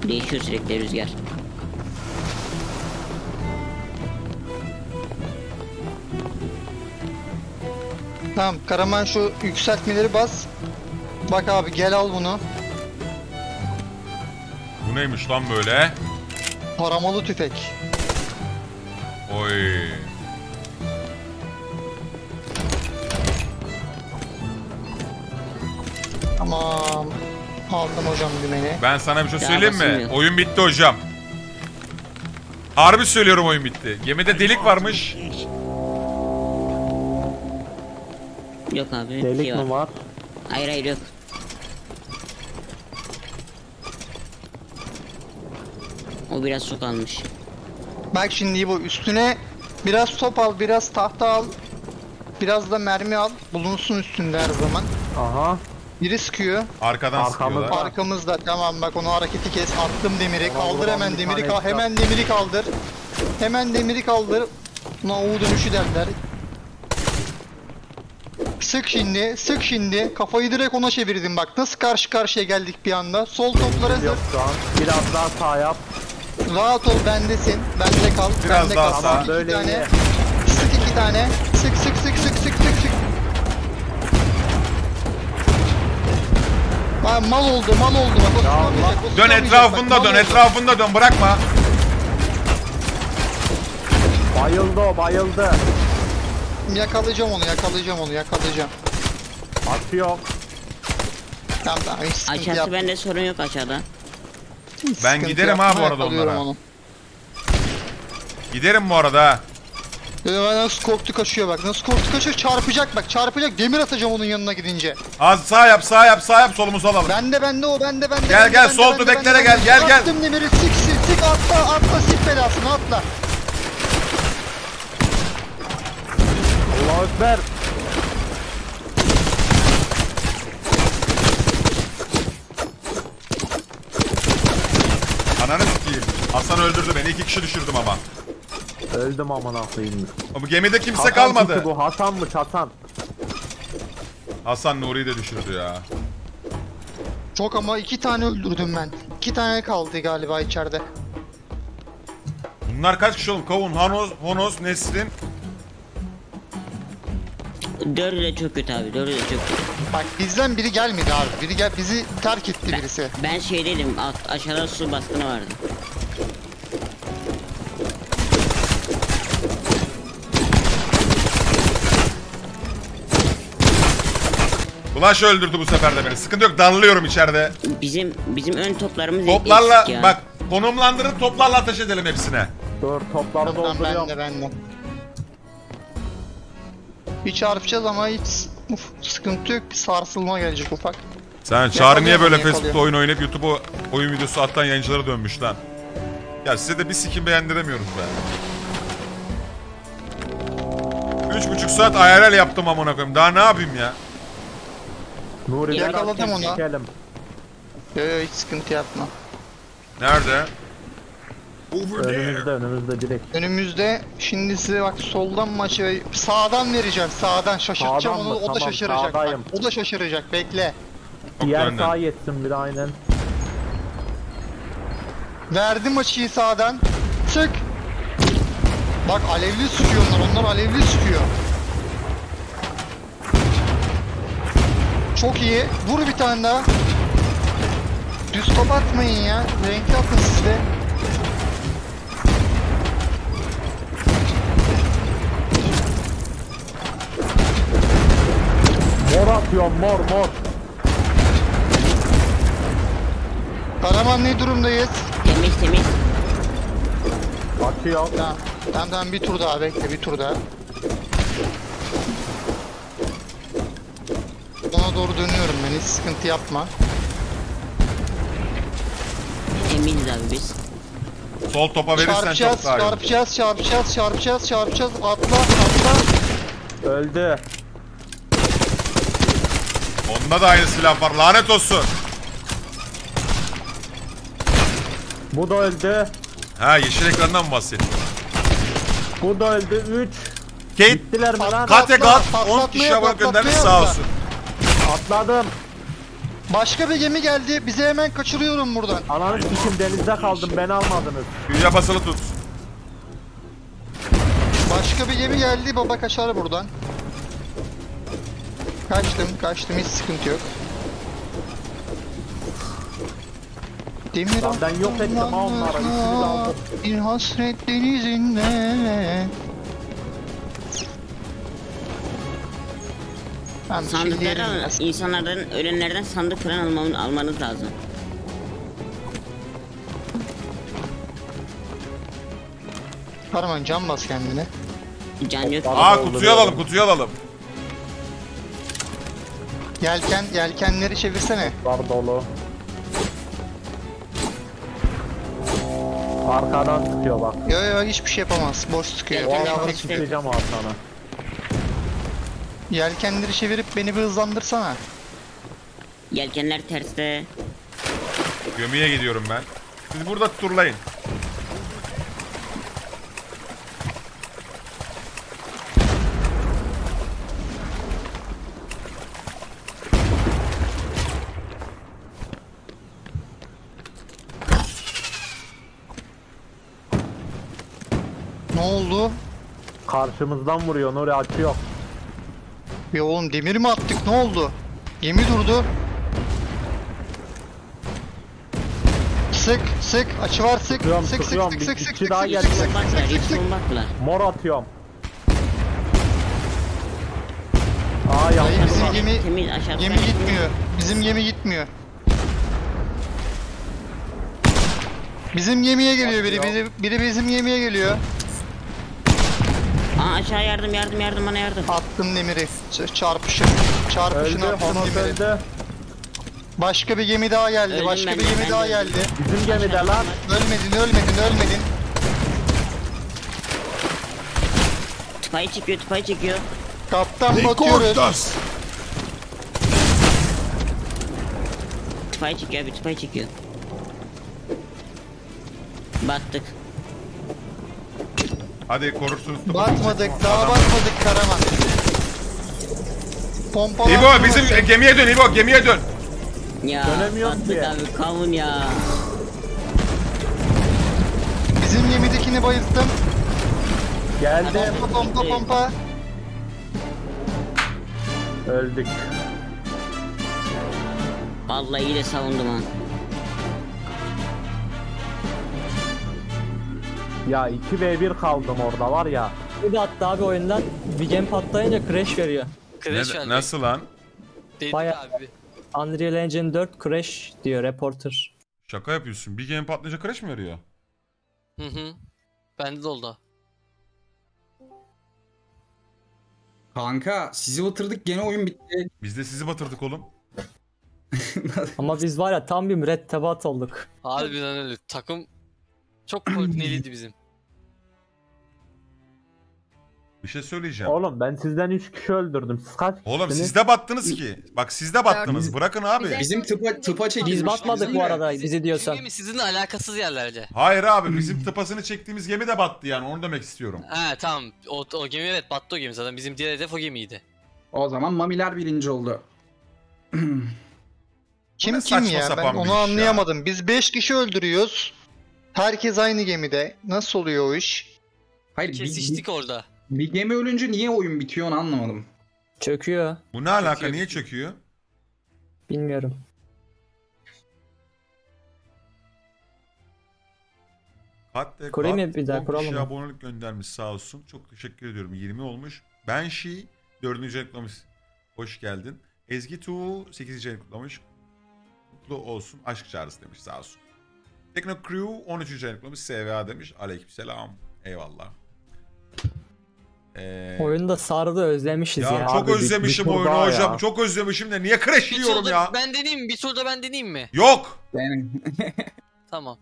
Değişiyor sürekli rüzgar. Tamam Karaman şu yükseltmeleri bas. Bak abi gel al bunu. Bu neymiş lan böyle? Paramalı tüfek. Oy. Hocam dümeni. Ben sana bir şey söyleyeyim mi? basılmıyor. Oyun bitti hocam. Harbi söylüyorum oyun bitti. Gemide delik varmış. Yok abi bir Delik şey var. mi var? Hayır hayır yok. O biraz su kalmış. Bak şimdi bu üstüne biraz top al, biraz tahta al. Biraz da mermi al. Bulunsun üstünde her zaman. Aha. Biri sıkıyor. Arkadan Arkamızda. sıkıyorlar. Arkamızda tamam bak onu hareketi kes. Attım demiri. Kaldır buradan hemen bir demiri. tane Kal hemen demiri kaldır. Hemen demiri kaldır. Buna U dönüşü derler. Sık şimdi, sık şimdi. Kafayı direkt ona çevirdim bak. Nasıl karşı karşıya geldik bir anda. Sol toplara Yok zır. şu an. Biraz daha sağ yap. Rahat ol bendesin. Bende kal. Biraz bende daha kal. sağ. Sık iki Böyle tane. iyi. Sık iki tane. Lan mal oldu, mal oldu bak. Tutamayacak, o Dön etrafında bak, dön etrafında dön bırakma. Bayıldı o bayıldı. Yakalayacağım onu, yakalayacağım onu, yakalayacağım. Atıyor. Tamam tamam hiç sıkıntı Aşağısı bende sorun yok aşağıda. Hiç Ben giderim ha bu arada onlara. onu. Giderim bu arada ha. Bak nasıl korktu kaçıyor bak. Nasıl korktu kaçıyor çarpacak bak. Çarpacak demir atacağım onun yanına gidince. Az sağ yap sağ yap sağ yap solumuzu alalım. Bende bende o bende bende. Gel, bende, gel, bende, sol bende, bende, gel, gel, gel. Attım demiri sik sik sik atla atla sik belasını atla. Allah Ekber. Ananı sikeyim. Hasan öldürdü beni. iki kişi düşürdüm ama. Öldüm amına koyayım. Ama gemide kimse Hasan kalmadı. bu Hasan mı Hasan? Hasan Nuri'yi de düşürdü ya. Çok ama iki tane öldürdüm ben. İki tane kaldı galiba içeride. Bunlar kaç kişi oğlum? Kavun, Hanos, Honos, Nesrin. Dördü de çok kötü abi dördü de çok kötü. Bak bizden biri gelmedi abi. Biri gel bizi terk etti birisi. Ben şeydeydim alt, aşağıda su baskını vardı. Flash öldürdü bu sefer de beni. Sıkıntı yok danlıyorum içeride. Bizim bizim ön toplarımız Toplarla eksik ya. bak konumlandırın toplarla ateş edelim hepsine. Dur topları Tamam ben dolduruyorum. de ben de. Bir çarpacağız ama hiç uf, sıkıntı yok. Bir sarsılma gelecek ufak. Sen Çağrı niye böyle Yakalıyor, Facebook'ta oyun oynayıp YouTube'a oyun videosu atan yayıncılara dönmüş lan? Ya size de bir sikim beğendiremiyoruz be. Üç buçuk saat IRL yaptım amına koyayım. Daha ne yapayım ya? Nuri gel Yakaladım onu. çekelim. Yo yo hiç sıkıntı yapma. Nerede? Önümüzde önümüzde direkt. Önümüzde şimdi size bak soldan maçı sağdan vereceğim sağdan şaşırtacağım Sağdan onu o da Tamam, şaşıracak. Bak, sağdayım. o da şaşıracak bekle. Çok Diğer önden. sağa yetsin bir aynen. Verdim açıyı sağdan. Sık. Bak alevli sıkıyor onlar onlar alevli sıkıyor. Çok iyi. Vur bir tane daha. Düz top atmayın ya. Renkli atın siz de. Mor atıyorum mor mor. Karaman ne durumdayız? Temiz temiz. Atıyor. Tamam. Tamam tamam bir tur daha bekle bir tur daha. Ona doğru dönüyorum ben hiç sıkıntı yapma. Temiziz abi biz. Sol topa verirsen çok Çarpacağız, daha iyi. çarpacağız, çarpacağız, çarpacağız, çarpacağız. Atla, atla. Öldü. Onda da aynı silah var. Lanet olsun. Bu da öldü. Ha yeşil ekrandan mı bahsettin? Bu da öldü. 3. Kate Gittiler mi lan? Kate kat patlatma 10 yok, kişi abone patlatma göndermiş yok sağ da. olsun. Atladım. Başka bir gemi geldi. Bizi hemen kaçırıyorum buradan. Ananı sikim denizde kaldım beni almadınız. Dünya basılı tut. Başka bir gemi geldi. Baba kaçar buradan. Kaçtım, kaçtım. Hiç sıkıntı yok. Demir Lan ben yok ettim ha onları, ikisini de aldım. Bir hasret denizinde. Şey Sandıkları alın. İnsanlardan ölenlerden sandık falan almamız, almanız lazım. Karaman can bas kendine. Can yok. Aa kutuyu alalım kutuyu alalım. Yelken, yelkenleri çevirsene. Var dolu. Arkadan sıkıyor bak. Yo yo hiçbir şey yapamaz. Boş sıkıyor. Yelken yapmak sıkıyor. Sıkacağım Hasan'a. Yelkenleri çevirip beni bir hızlandırsana. Yelkenler terste. Gömüye gidiyorum ben. Siz burada turlayın. Ne oldu? Karşımızdan vuruyor Nuri açıyor. Ya oğlum demir mi attık? Ne oldu? Gemi durdu. Sık, sık, açı var sık. Sıkıyorum, Sık, sık, sıkıyorum. sık, Bir- sık, sık, kişi sık, daha sık, geldi. sık, sık, Bombaklar, sık, hiç sık. Mor atıyorum. Aa Hayır, yanlış. bizim gemi, Temiz aşağı. gemi gitmiyor. Bizim gemi gitmiyor. Bizim gemiye geliyor biri, biri, biri bizim gemiye geliyor. Aşağı yardım yardım yardım bana yardım. Attım demiri. Çarpışın. Çarpışın Öldü. attım Honos demiri. öldü. Başka bir gemi daha geldi. Öldüm Başka ben bir de, gemi ben daha de geldi. Bizim gemide lan. Ölmedin, ölmedin, ölmedin. Tıpayı çekiyor tıpayı çekiyor. Kaptan batıyoruz. Tıpayı çekiyor abi tıpayı çekiyor. Battık. Hadi korursunuz. Batmadık, daha batmadık Karaman. Pompalar İbo bizim e, gemiye dön İbo gemiye dön. Ya Dönemiyorum battık abi kavun ya. Bizim gemidekini bayılttım. Geldim. Pompa pompa pompa. Öldük. Vallahi iyi de savundum ha. Ya 2v1 kaldım orada var ya. Bir de attı abi oyundan. Bir gem patlayınca crash veriyor. Ne- Crash verdi. nasıl lan? Dedik Bayağı- abi. Unreal Engine 4 crash diyor reporter. Şaka yapıyorsun. Bir game patlayınca crash mi veriyor? Hı hı. Bende de oldu. Kanka sizi batırdık gene oyun bitti. Biz de sizi batırdık oğlum. Ama biz var ya tam bir mürettebat olduk. Harbiden öyle. Takım çok koordineliydi bizim. Bir şey söyleyeceğim. Oğlum ben sizden 3 kişi öldürdüm. Siz kaç Oğlum kişisiniz? siz de battınız ki. Bak siz de battınız. Bırakın abi. Bizim tıpa, tıpa çekilmiş. Biz batmadık Bizim bu arada bizi diyorsan. Gemi sizinle alakasız yerlerde. Hayır abi bizim tıpasını çektiğimiz gemi de battı yani onu demek istiyorum. Ha tamam. O, o gemi evet battı o gemi zaten. Bizim diğer hedef o gemiydi. O zaman mamiler birinci oldu. Kim kim saçma ya? Ben sapan bir onu ya. anlayamadım. Biz 5 kişi öldürüyoruz. Herkes aynı gemide. Nasıl oluyor o iş? Hayır Kesiştik bir, orada. Bir gemi ölünce niye oyun bitiyor onu anlamadım. Çöküyor. Bu ne alaka? Çöküyor. Niye çöküyor? Bilmiyorum. Hatta Kurayım mı Kat bir daha, 10 kuralım mı? abonelik göndermiş sağ olsun. Çok teşekkür ediyorum. 20 olmuş. Ben Şi 4. ayını kutlamış. Hoş geldin. Ezgi Tu 8. ayını kutlamış. Mutlu olsun. Aşk çağrısı demiş sağ olsun. Tekno Crew 13. ayını kutlamış. SVA demiş. Aleykümselam. Eyvallah. Ee, Oyunu da sardı özlemişiz ya, ya. çok Abi bir- özlemişim bir tur oyunu hocam. ya. Çok özlemişim de niye crash Bir yiyorum ya? ben deneyeyim mi? Bir turda ben deneyeyim mi? Yok. Tamam.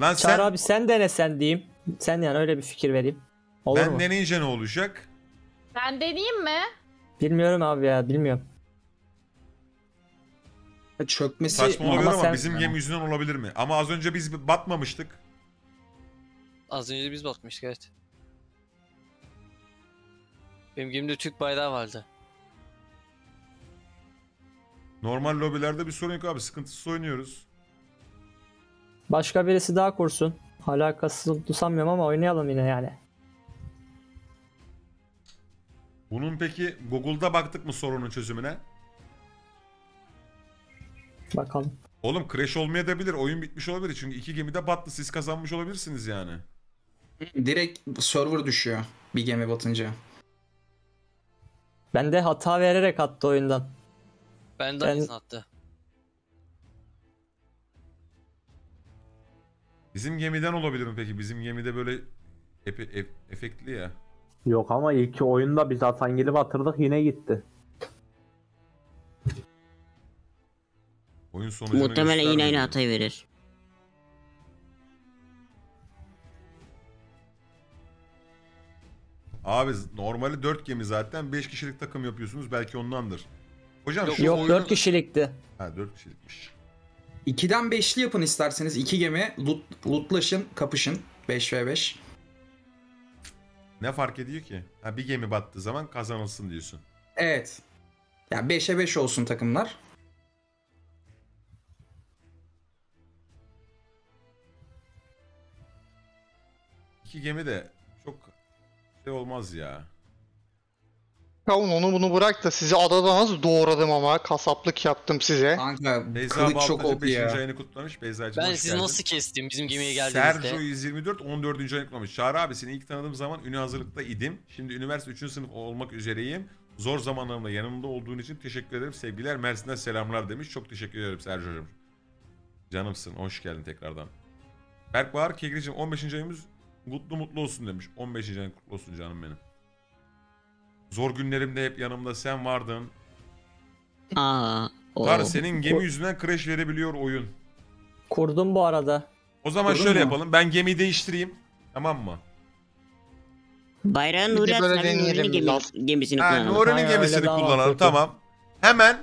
Lan Çağrı sen abi sen dene sen diyeyim. Sen yani öyle bir fikir vereyim. Olur ben mu? deneyince ne olacak? Ben deneyeyim mi? Bilmiyorum abi ya bilmiyorum. çökmesi Saçma olabilir Ama ama, sen- bizim gemi yüzünden olabilir mi? Ama az önce biz batmamıştık. Az önce biz batmıştık evet. Benim gemide Türk bayrağı vardı. Normal lobilerde bir sorun yok abi. Sıkıntısız oynuyoruz. Başka birisi daha kursun. Alakası sanmıyorum ama oynayalım yine yani. Bunun peki Google'da baktık mı sorunun çözümüne? Bakalım. Oğlum crash olmayabilir. Oyun bitmiş olabilir. Çünkü iki gemide battı. Siz kazanmış olabilirsiniz yani. direkt server düşüyor bir gemi batınca. Ben de hata vererek attı oyundan. Ben de Ben- attı. Bizim gemiden olabilir mi peki? Bizim gemide böyle epe- e- efektli ya. Yok ama ilk oyunda biz Hasangil'i batırdık yine gitti. Oyun sonucunu Muhtemelen yine aynı hatayı verir. Abi normali 4 gemi zaten. 5 kişilik takım yapıyorsunuz. Belki ondandır. Hocam Yok, şu Yok oyunu... 4 kişilikti. Ha 4 kişilikmiş. 2'den 5'li yapın isterseniz. 2 gemi loot, lootlaşın, kapışın. 5v5. Ne fark ediyor ki? Ha bir gemi battığı zaman kazanılsın diyorsun. Evet. Ya 5'e 5 olsun takımlar. İki gemi de şey olmaz ya. Kavun onu bunu bırak da sizi adada nasıl doğradım ama kasaplık yaptım size. Kanka Beyza kılıç çok OP 5. ya. ayını kutlamış. Beyza'cığım Ben hoş sizi geldin. nasıl kestim bizim gemiye geldiğinizde? Sergio 124 14. ayını kutlamış. Çağrı abi seni ilk tanıdığım zaman ünü hazırlıkta idim. Şimdi üniversite 3. sınıf olmak üzereyim. Zor zamanlarımda yanımda olduğun için teşekkür ederim. Sevgiler Mersin'den selamlar demiş. Çok teşekkür ederim Sergio'cum. Canımsın. Hoş geldin tekrardan. Berk Bahar Kegricim 15. ayımız mutlu mutlu olsun demiş. 15. ayın kutlu olsun canım benim. Zor günlerimde hep yanımda sen vardın. Aa. O. Var senin gemi yüzünden crash verebiliyor oyun. Kurdum bu arada. O zaman Olur şöyle mu? yapalım. Ben gemiyi değiştireyim. Tamam mı? Bayrağın Nuri deneyelim Nuri'nin gemi, gemisini Ha, kullanalım. Nuri'nin gemisini kullanalım. Tamam. Hemen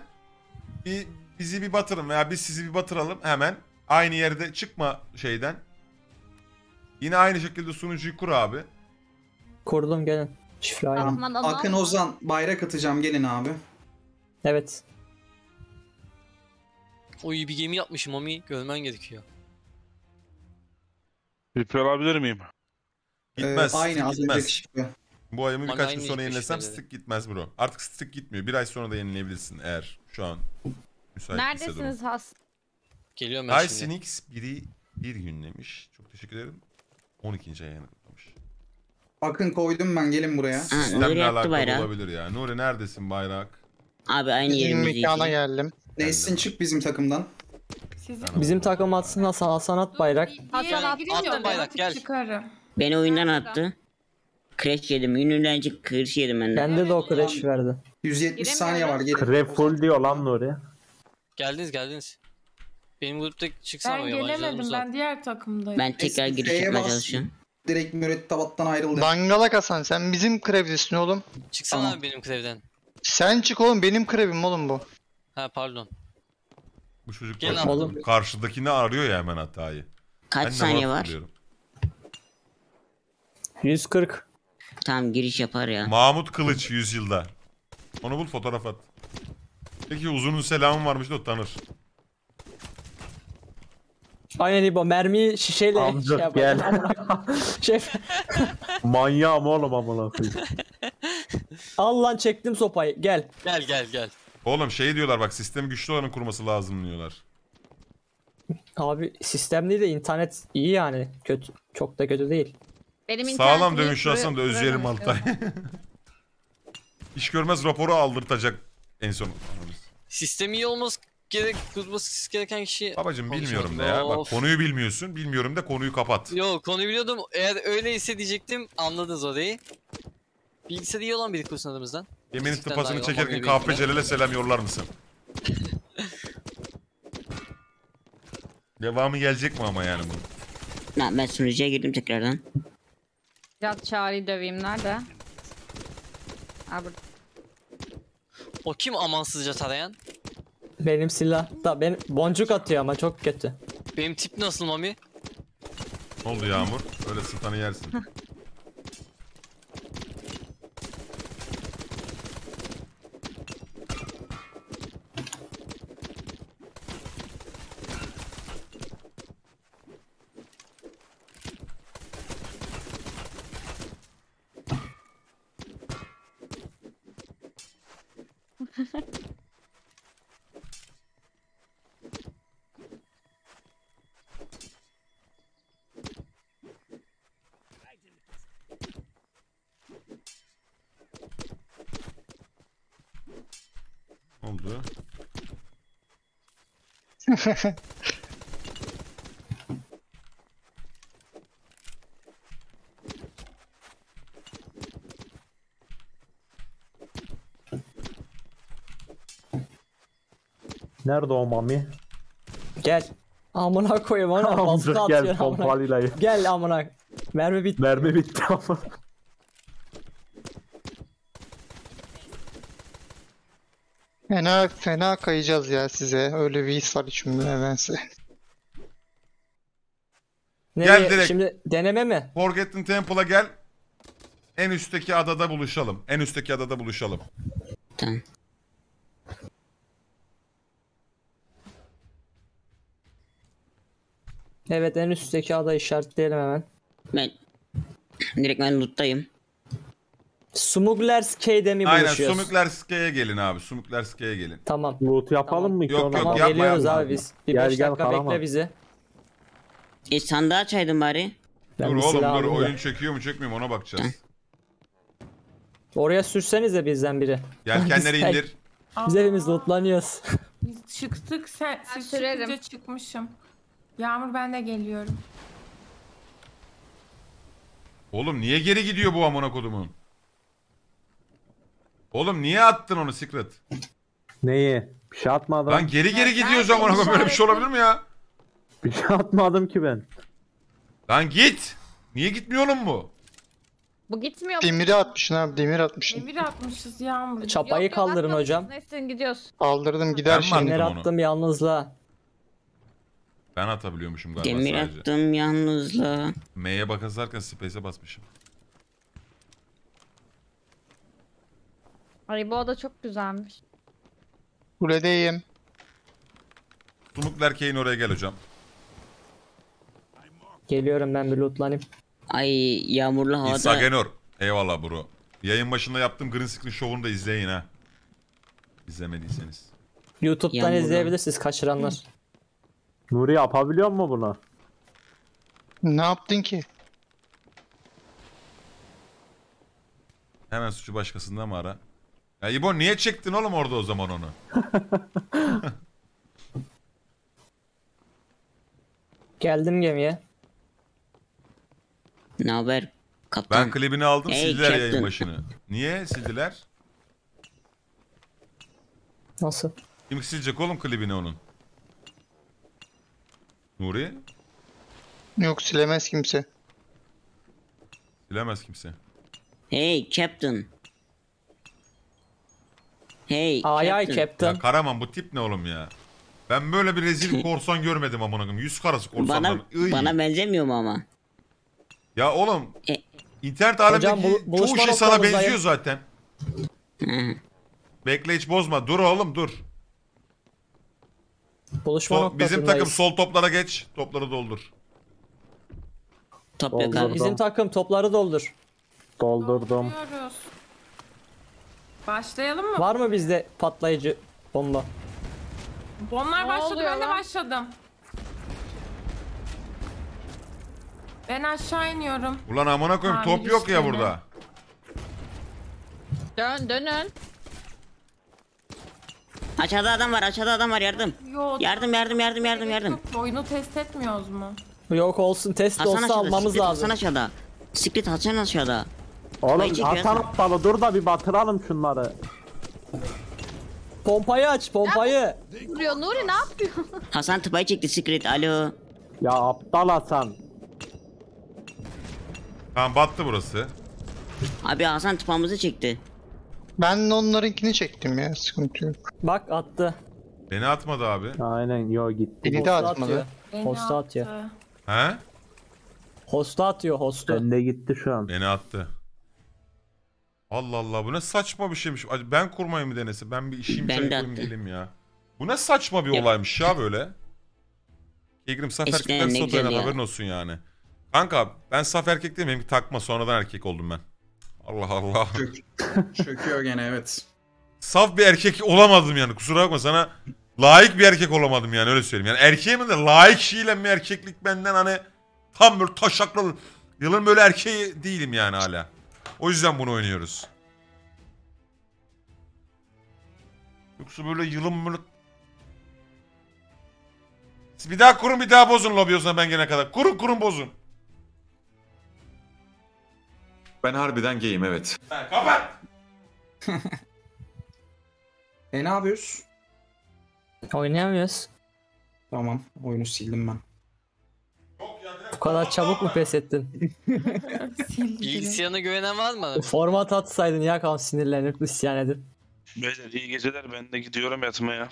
bir, bizi bir batırın veya biz sizi bir batıralım hemen. Aynı yerde çıkma şeyden. Yine aynı şekilde sunucuyu kur abi. Kurdum gelin. Şifre aynı. Tamam. Aman Allah'ım. Akın Ozan bayrak atacağım gelin abi. Evet. O iyi bir gemi yapmışım Mami. Görmen gerekiyor. Bir alabilir miyim? Gitmez. Ee, aynı gitmez. şifre. Bu ayımı Bana birkaç gün aynı sonra ilk yenilesem beşikleri. stick gitmez bro. Artık stick gitmiyor. Bir ay sonra da yenileyebilirsin eğer şu an müsait Neredesiniz has? Geliyorum ben Ay şimdi. Sinix biri bir gün demiş. Çok teşekkür ederim. 12. ayını kutlamış. Akın koydum ben gelin buraya. Ha, Sistemle Nuri attı alakalı bayrağı. olabilir ya. Nuri neredesin bayrak? Abi aynı Bizim yerimiz mekana geldim. Nesin çık bizim takımdan. Sizin Bizim takım atsın Hasan Hasan at bayrak. Hasan, attın ben bayrak, gel. çıkarım. Beni oyundan attı. Crash yedim. Ünlülerce kırış yedim ben de. Bende de o crash verdi. 170 saniye var gelin. Krep full diyor lan Nuri. Geldiniz geldiniz. Benim grupta çıksana Ben gelemedim. Ben diğer takımdayım. Ben tekrar giriş yapmaya çalışıyorum. Direkt mürettebattan ayrıldı. Dangalak Hasan sen bizim krevlisin oğlum. Çıksana Tamam. benim krevden. Sen çık oğlum benim krevim oğlum bu. Ha pardon. Bu çocuk Gel bak- oğlum. karşıdakini arıyor ya hemen hatayı. Kaç Ben saniye var? hatırlıyorum. 140. Tamam giriş yapar ya. Mahmut Kılıç 100 yılda. Onu bul fotoğraf at. Peki uzunun selamı varmış da o tanır. Aynen İbo mermiyi şişeyle Amcık şey gel. Şef Manyağım oğlum amına koyayım. al lan çektim sopayı gel. Gel gel gel. Oğlum şey diyorlar bak sistemi güçlü olanın kurması lazım diyorlar. Abi sistem değil de internet iyi yani. Kötü çok da kötü değil. Benim Sağlam dövüş kuru- yazsam da özleyelim kuru Altay. İş görmez raporu aldırtacak en son. Sistem iyi olması gerek kurması gereken kişi. Babacım bilmiyorum de ya. Bak konuyu bilmiyorsun. Bilmiyorum de konuyu kapat. Yo konuyu biliyordum. Eğer öyleyse diyecektim anladınız orayı. Bilgisayar iyi olan biri kursun adımızdan. Cidden tıpasını çekerken KP. Celal'e selam yollar mısın? Devamı gelecek mi ama yani bu? Ben, ben sunucuya girdim tekrardan. Biraz çağrıyı döveyim nerede? Abi O kim amansızca tarayan? Benim silah da ben boncuk atıyor ama çok kötü. Benim tip nasıl Mami? Ne oldu Yağmur? Öyle sıtanı yersin. Nerede o mami? Gel. Amına koyayım baskı atıyor gel amına. pompalıyla. Gel amına. Mermi bit. Mermi bitti ama. Fena fena kayacağız ya size. Öyle bir his var içimde nedense. Nereye? direkt. Şimdi deneme mi? Forgotten Temple'a gel. En üstteki adada buluşalım. En üstteki adada buluşalım. Tamam. Evet en üstteki ada işaretleyelim hemen. Ben direkt ben loot'tayım. Smugglers K'de mi Aynen buluşuyoruz? Sumuklerski'ye gelin abi. Sumuklerski'ye gelin. Tamam. Loot yapalım mı ki Yok, ona? yok, Tamam yapma, geliyoruz yapma. abi biz. Bir Gel, 5 gel, dakika Karaman. bekle bizi. E sandığı açaydın bari. Ben dur bir oğlum silah dur alayım da. oyun çekiyor mu çekmiyor mu ona bakacağız. Oraya sürsenize bizden biri. Yelkenleri Biz- indir. Biz hepimiz lootlanıyoruz. Çıktık. Sen, Ben siz sürerim. çıkınca çıkmışım. Yağmur ben de geliyorum. Oğlum niye geri gidiyor bu amına kodumun? Oğlum niye attın onu Secret? Neyi? Bir şey atmadım. Lan geri geri Ben- gidiyoruz ben amına koyayım böyle bir şey olabilir mi ya? Bir şey atmadım ki ben. Lan git. Niye gitmiyor oğlum bu? bu gitmiyor? Demiri atmışsın abi demir atmışsın. Emir atmışız Yağmur. Çapayı Yok, yok, kaldırın atmadım. hocam. Neyse gidiyoruz. Kaldırdım gider Ben mi şimdi. attım? Fener onu. attım yalnızlığa. Ben atabiliyormuşum galiba Demir sadece. attım yalnızla. M'ye bakasarken space'e basmışım. Ay bu oda çok güzelmiş. Kuledeyim. Sumukler Kane oraya gel hocam. Geliyorum ben bir lootlanayım. Ay yağmurlu havada. İsa Genor. Eyvallah bro. Yayın başında yaptığım green screen şovunu da izleyin ha. İzlemediyseniz. YouTube'dan Yağmurdan. izleyebilirsiniz kaçıranlar. Nuri yapabiliyor mu bunu? Ne yaptın ki? Hemen suçu başkasında mı ara? Ya İbo niye çektin oğlum orada o zaman onu? Geldim gemiye. Ne haber kaptan? Ben klibini aldım Hey, sildiler yayın Captain. başını. Niye sildiler? Nasıl? Kim silecek oğlum klibini onun? Nuri? Yok silemez kimse. Silemez kimse. Hey Captain. Hey Ay ay Captain. Ya Karaman bu tip ne oğlum ya? Ben böyle bir rezil korsan görmedim amına koyayım. Yüz karası korsanlar. Bana, bana benzemiyor mu ama? Ya oğlum E- internet alemindeki bu- çoğu şey sana benziyor zaten. Hı. Bekle hiç bozma. Dur oğlum dur. Buluşma Sol- bizim takım sol toplara geç. Topları doldur. Top. Bizim takım topları doldur. Doldurdum. Dolduruyoruz. Başlayalım mı? Var mı bizde patlayıcı bomba? Onlar Ne başladı oluyor ben de lan? başladım. Ben aşağı iniyorum. Ulan amına koyayım Tamir top yok ya işlemi. burada. Dön dönün. Aşağıda adam var aşağıda adam var yardım. Yo, Yardım yardım yardım yardım yardım. yok. Oyunu test etmiyoruz mu? Yok olsun test Hasan olsa aşağıda. almamız lazım. Hasan aşağıda. Sikret Hasan aşağıda. Oğlum Hasan Hasan. aptalı dur da bir batıralım şunları. Pompayı aç pompayı. Vuruyor Nuri ne yapıyor? Hasan tıpayı çekti Secret alo. Ya aptal Hasan. Tamam battı burası. Abi Hasan tıpamızı çekti. Ben de onlarınkini çektim ya sıkıntı yok. Bak attı. Beni atmadı abi. Aynen yo gitti. Beni de Hosta atmadı. atıyor. Hosta atıyor. He? Hosta atıyor hosta. Bende gitti şu an. Beni attı. Allah Allah bu ne saçma bir şeymiş. Ben kurmayı mı denese? Ben bir işim Ben koyayım gelim ya. Bu ne saçma bir olaymış ya böyle. Kegrim saf Eskiden erkekler oynar ya. haberin olsun yani. Kanka ben saf erkek değil benimki takma sonradan erkek oldum ben. Allah Allah. Çöküyor gene evet. Saf bir erkek olamadım yani kusura bakma sana layık bir erkek olamadım yani öyle söyleyeyim. Yani erkeğe mi de layık şeyle mi erkeklik benden hani tam böyle taşaklı yılın böyle erkeği değilim yani hala. O yüzden bunu oynuyoruz. Yoksa böyle yılın böyle... Siz Bir daha kurun bir daha bozun lobi o zaman ben gelene kadar. Kurun kurun bozun. Ben harbiden gayim evet. Ha, kapat. E ne yapıyoruz? Oynayamıyoruz. Tamam oyunu sildim ben. Bu kadar çabuk mu pes ettin? Bilgisayarına güvenen var mı? Format atsaydın ya kam sinirlenip isyan edip. Beyler iyi geceler ben de gidiyorum yatmaya.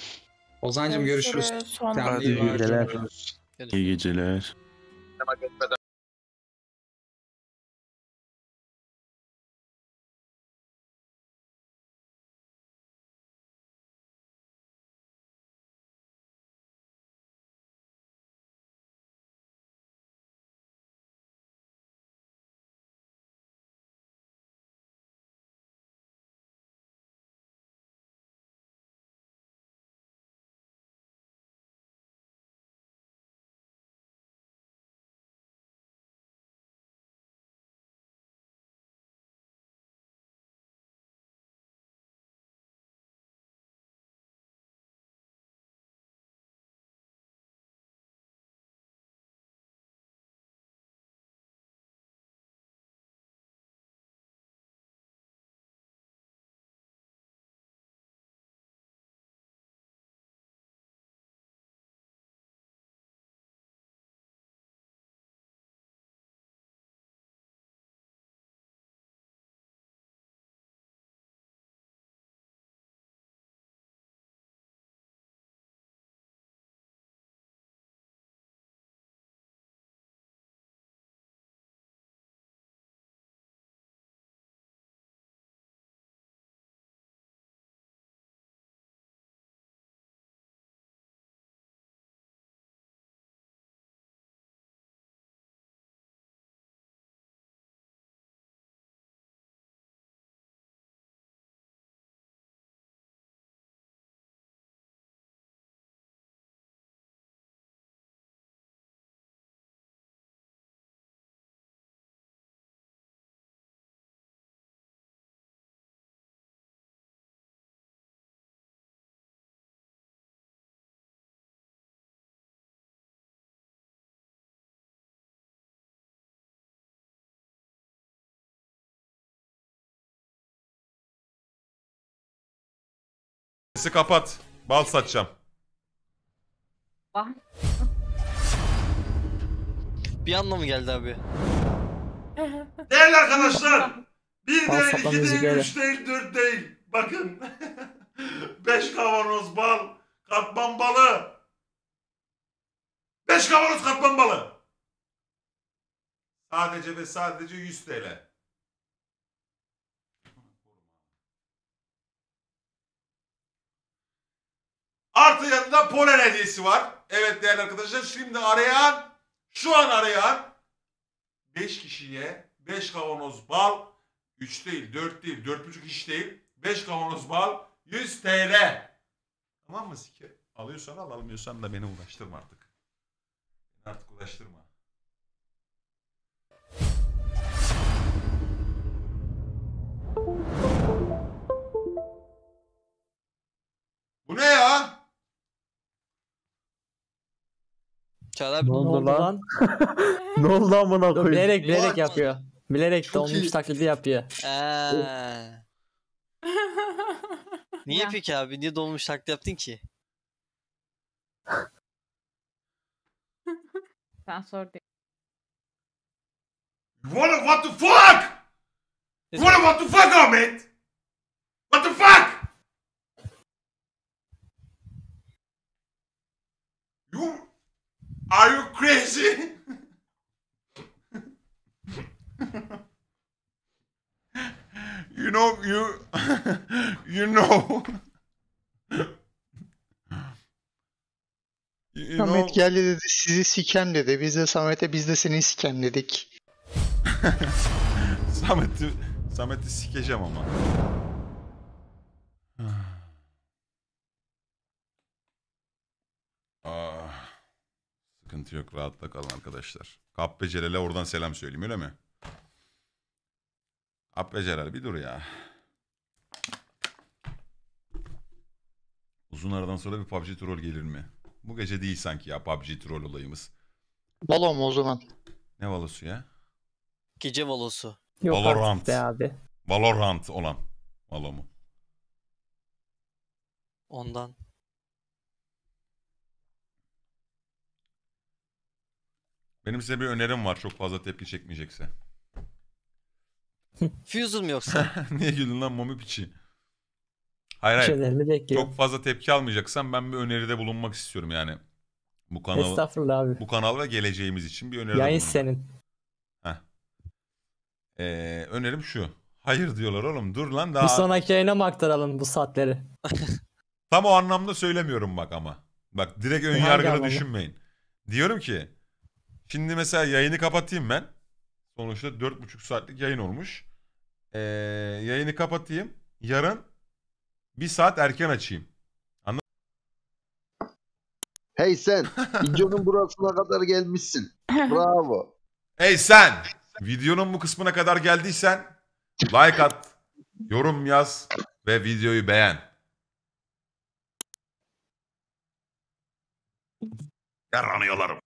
Ozancım görüşürüz. Sonra. Hadi iyi geceler. İyi geceler. Sesi kapat. Bal satacağım. Bir anda mı geldi abi? Değerli arkadaşlar. Bir Bal sapla müzik öyle. değil, 4 değil. Bakın. 5 kavanoz bal, katman balı. 5 kavanoz katman balı. Sadece ve sadece 100 TL. Artı yanında polen hediyesi var. Evet değerli arkadaşlar şimdi arayan, şu an arayan 5 kişiye 5 kavanoz bal 3 değil 4 değil 4,5 iş değil 5 kavanoz bal 100 TL. Tamam mı Sike? Alıyorsan al almıyorsan da beni uğraştırma artık. Artık uğraştırma. Bu ne ya? Çağrı abi Ne oldu lan? lan? ne oldu amına koyayım? Bilerek bilerek What? yapıyor. Bilerek Çok dolmuş iyi. taklidi yapıyor. Eee. Niye Ya. peki abi? Niye dolmuş taklit yaptın ki? Sen sor diye. What, what the fuck? What, what the fuck Ahmet? What the fuck? You are you crazy? you know you you know you know Samet geldi dedi sizi sikem dedi. Biz de Samet'e biz de seni sikem dedik. Samet'i Samet'i sikeceğim ama. Ah. Sıkıntı yok. Rahatla kalın arkadaşlar. Kabbe Celal'e oradan selam söyleyeyim öyle mi? Kabbe Celal bir dur ya. Uzun aradan sonra bir PUBG troll gelir mi? Bu gece değil sanki ya PUBG troll olayımız. Balo mu o zaman? Ne valosu ya? Gece valosu. Yok Valorant. artık be abi. Valorant olan. Valo mu? Ondan. Benim size bir önerim var çok fazla tepki çekmeyecekse. Fuser mu yoksa? Niye güldün lan momi piçi? Hayır hayır. Çok fazla tepki almayacaksan ben bir öneride bulunmak istiyorum yani. Bu kanal Estağfurullah abi. bu kanal ve geleceğimiz için bir öneride Yayın bulunmak. senin. Ee, önerim şu. Hayır diyorlar oğlum dur lan daha. Bir sonraki yayına mı aktaralım bu saatleri? Tam o anlamda söylemiyorum bak ama. Bak direkt ön Hangi yargılı anlamda? düşünmeyin. Diyorum ki şimdi mesela yayını kapatayım ben. Sonuçta 4,5 saatlik yayın olmuş. Ee, yayını kapatayım. Yarın bir saat erken açayım. Hey sen, videonun burasına kadar gelmişsin. Bravo. Hey sen! Videonun bu kısmına kadar geldiysen like at, yorum yaz ve videoyu beğen. Yaranıyorlarım.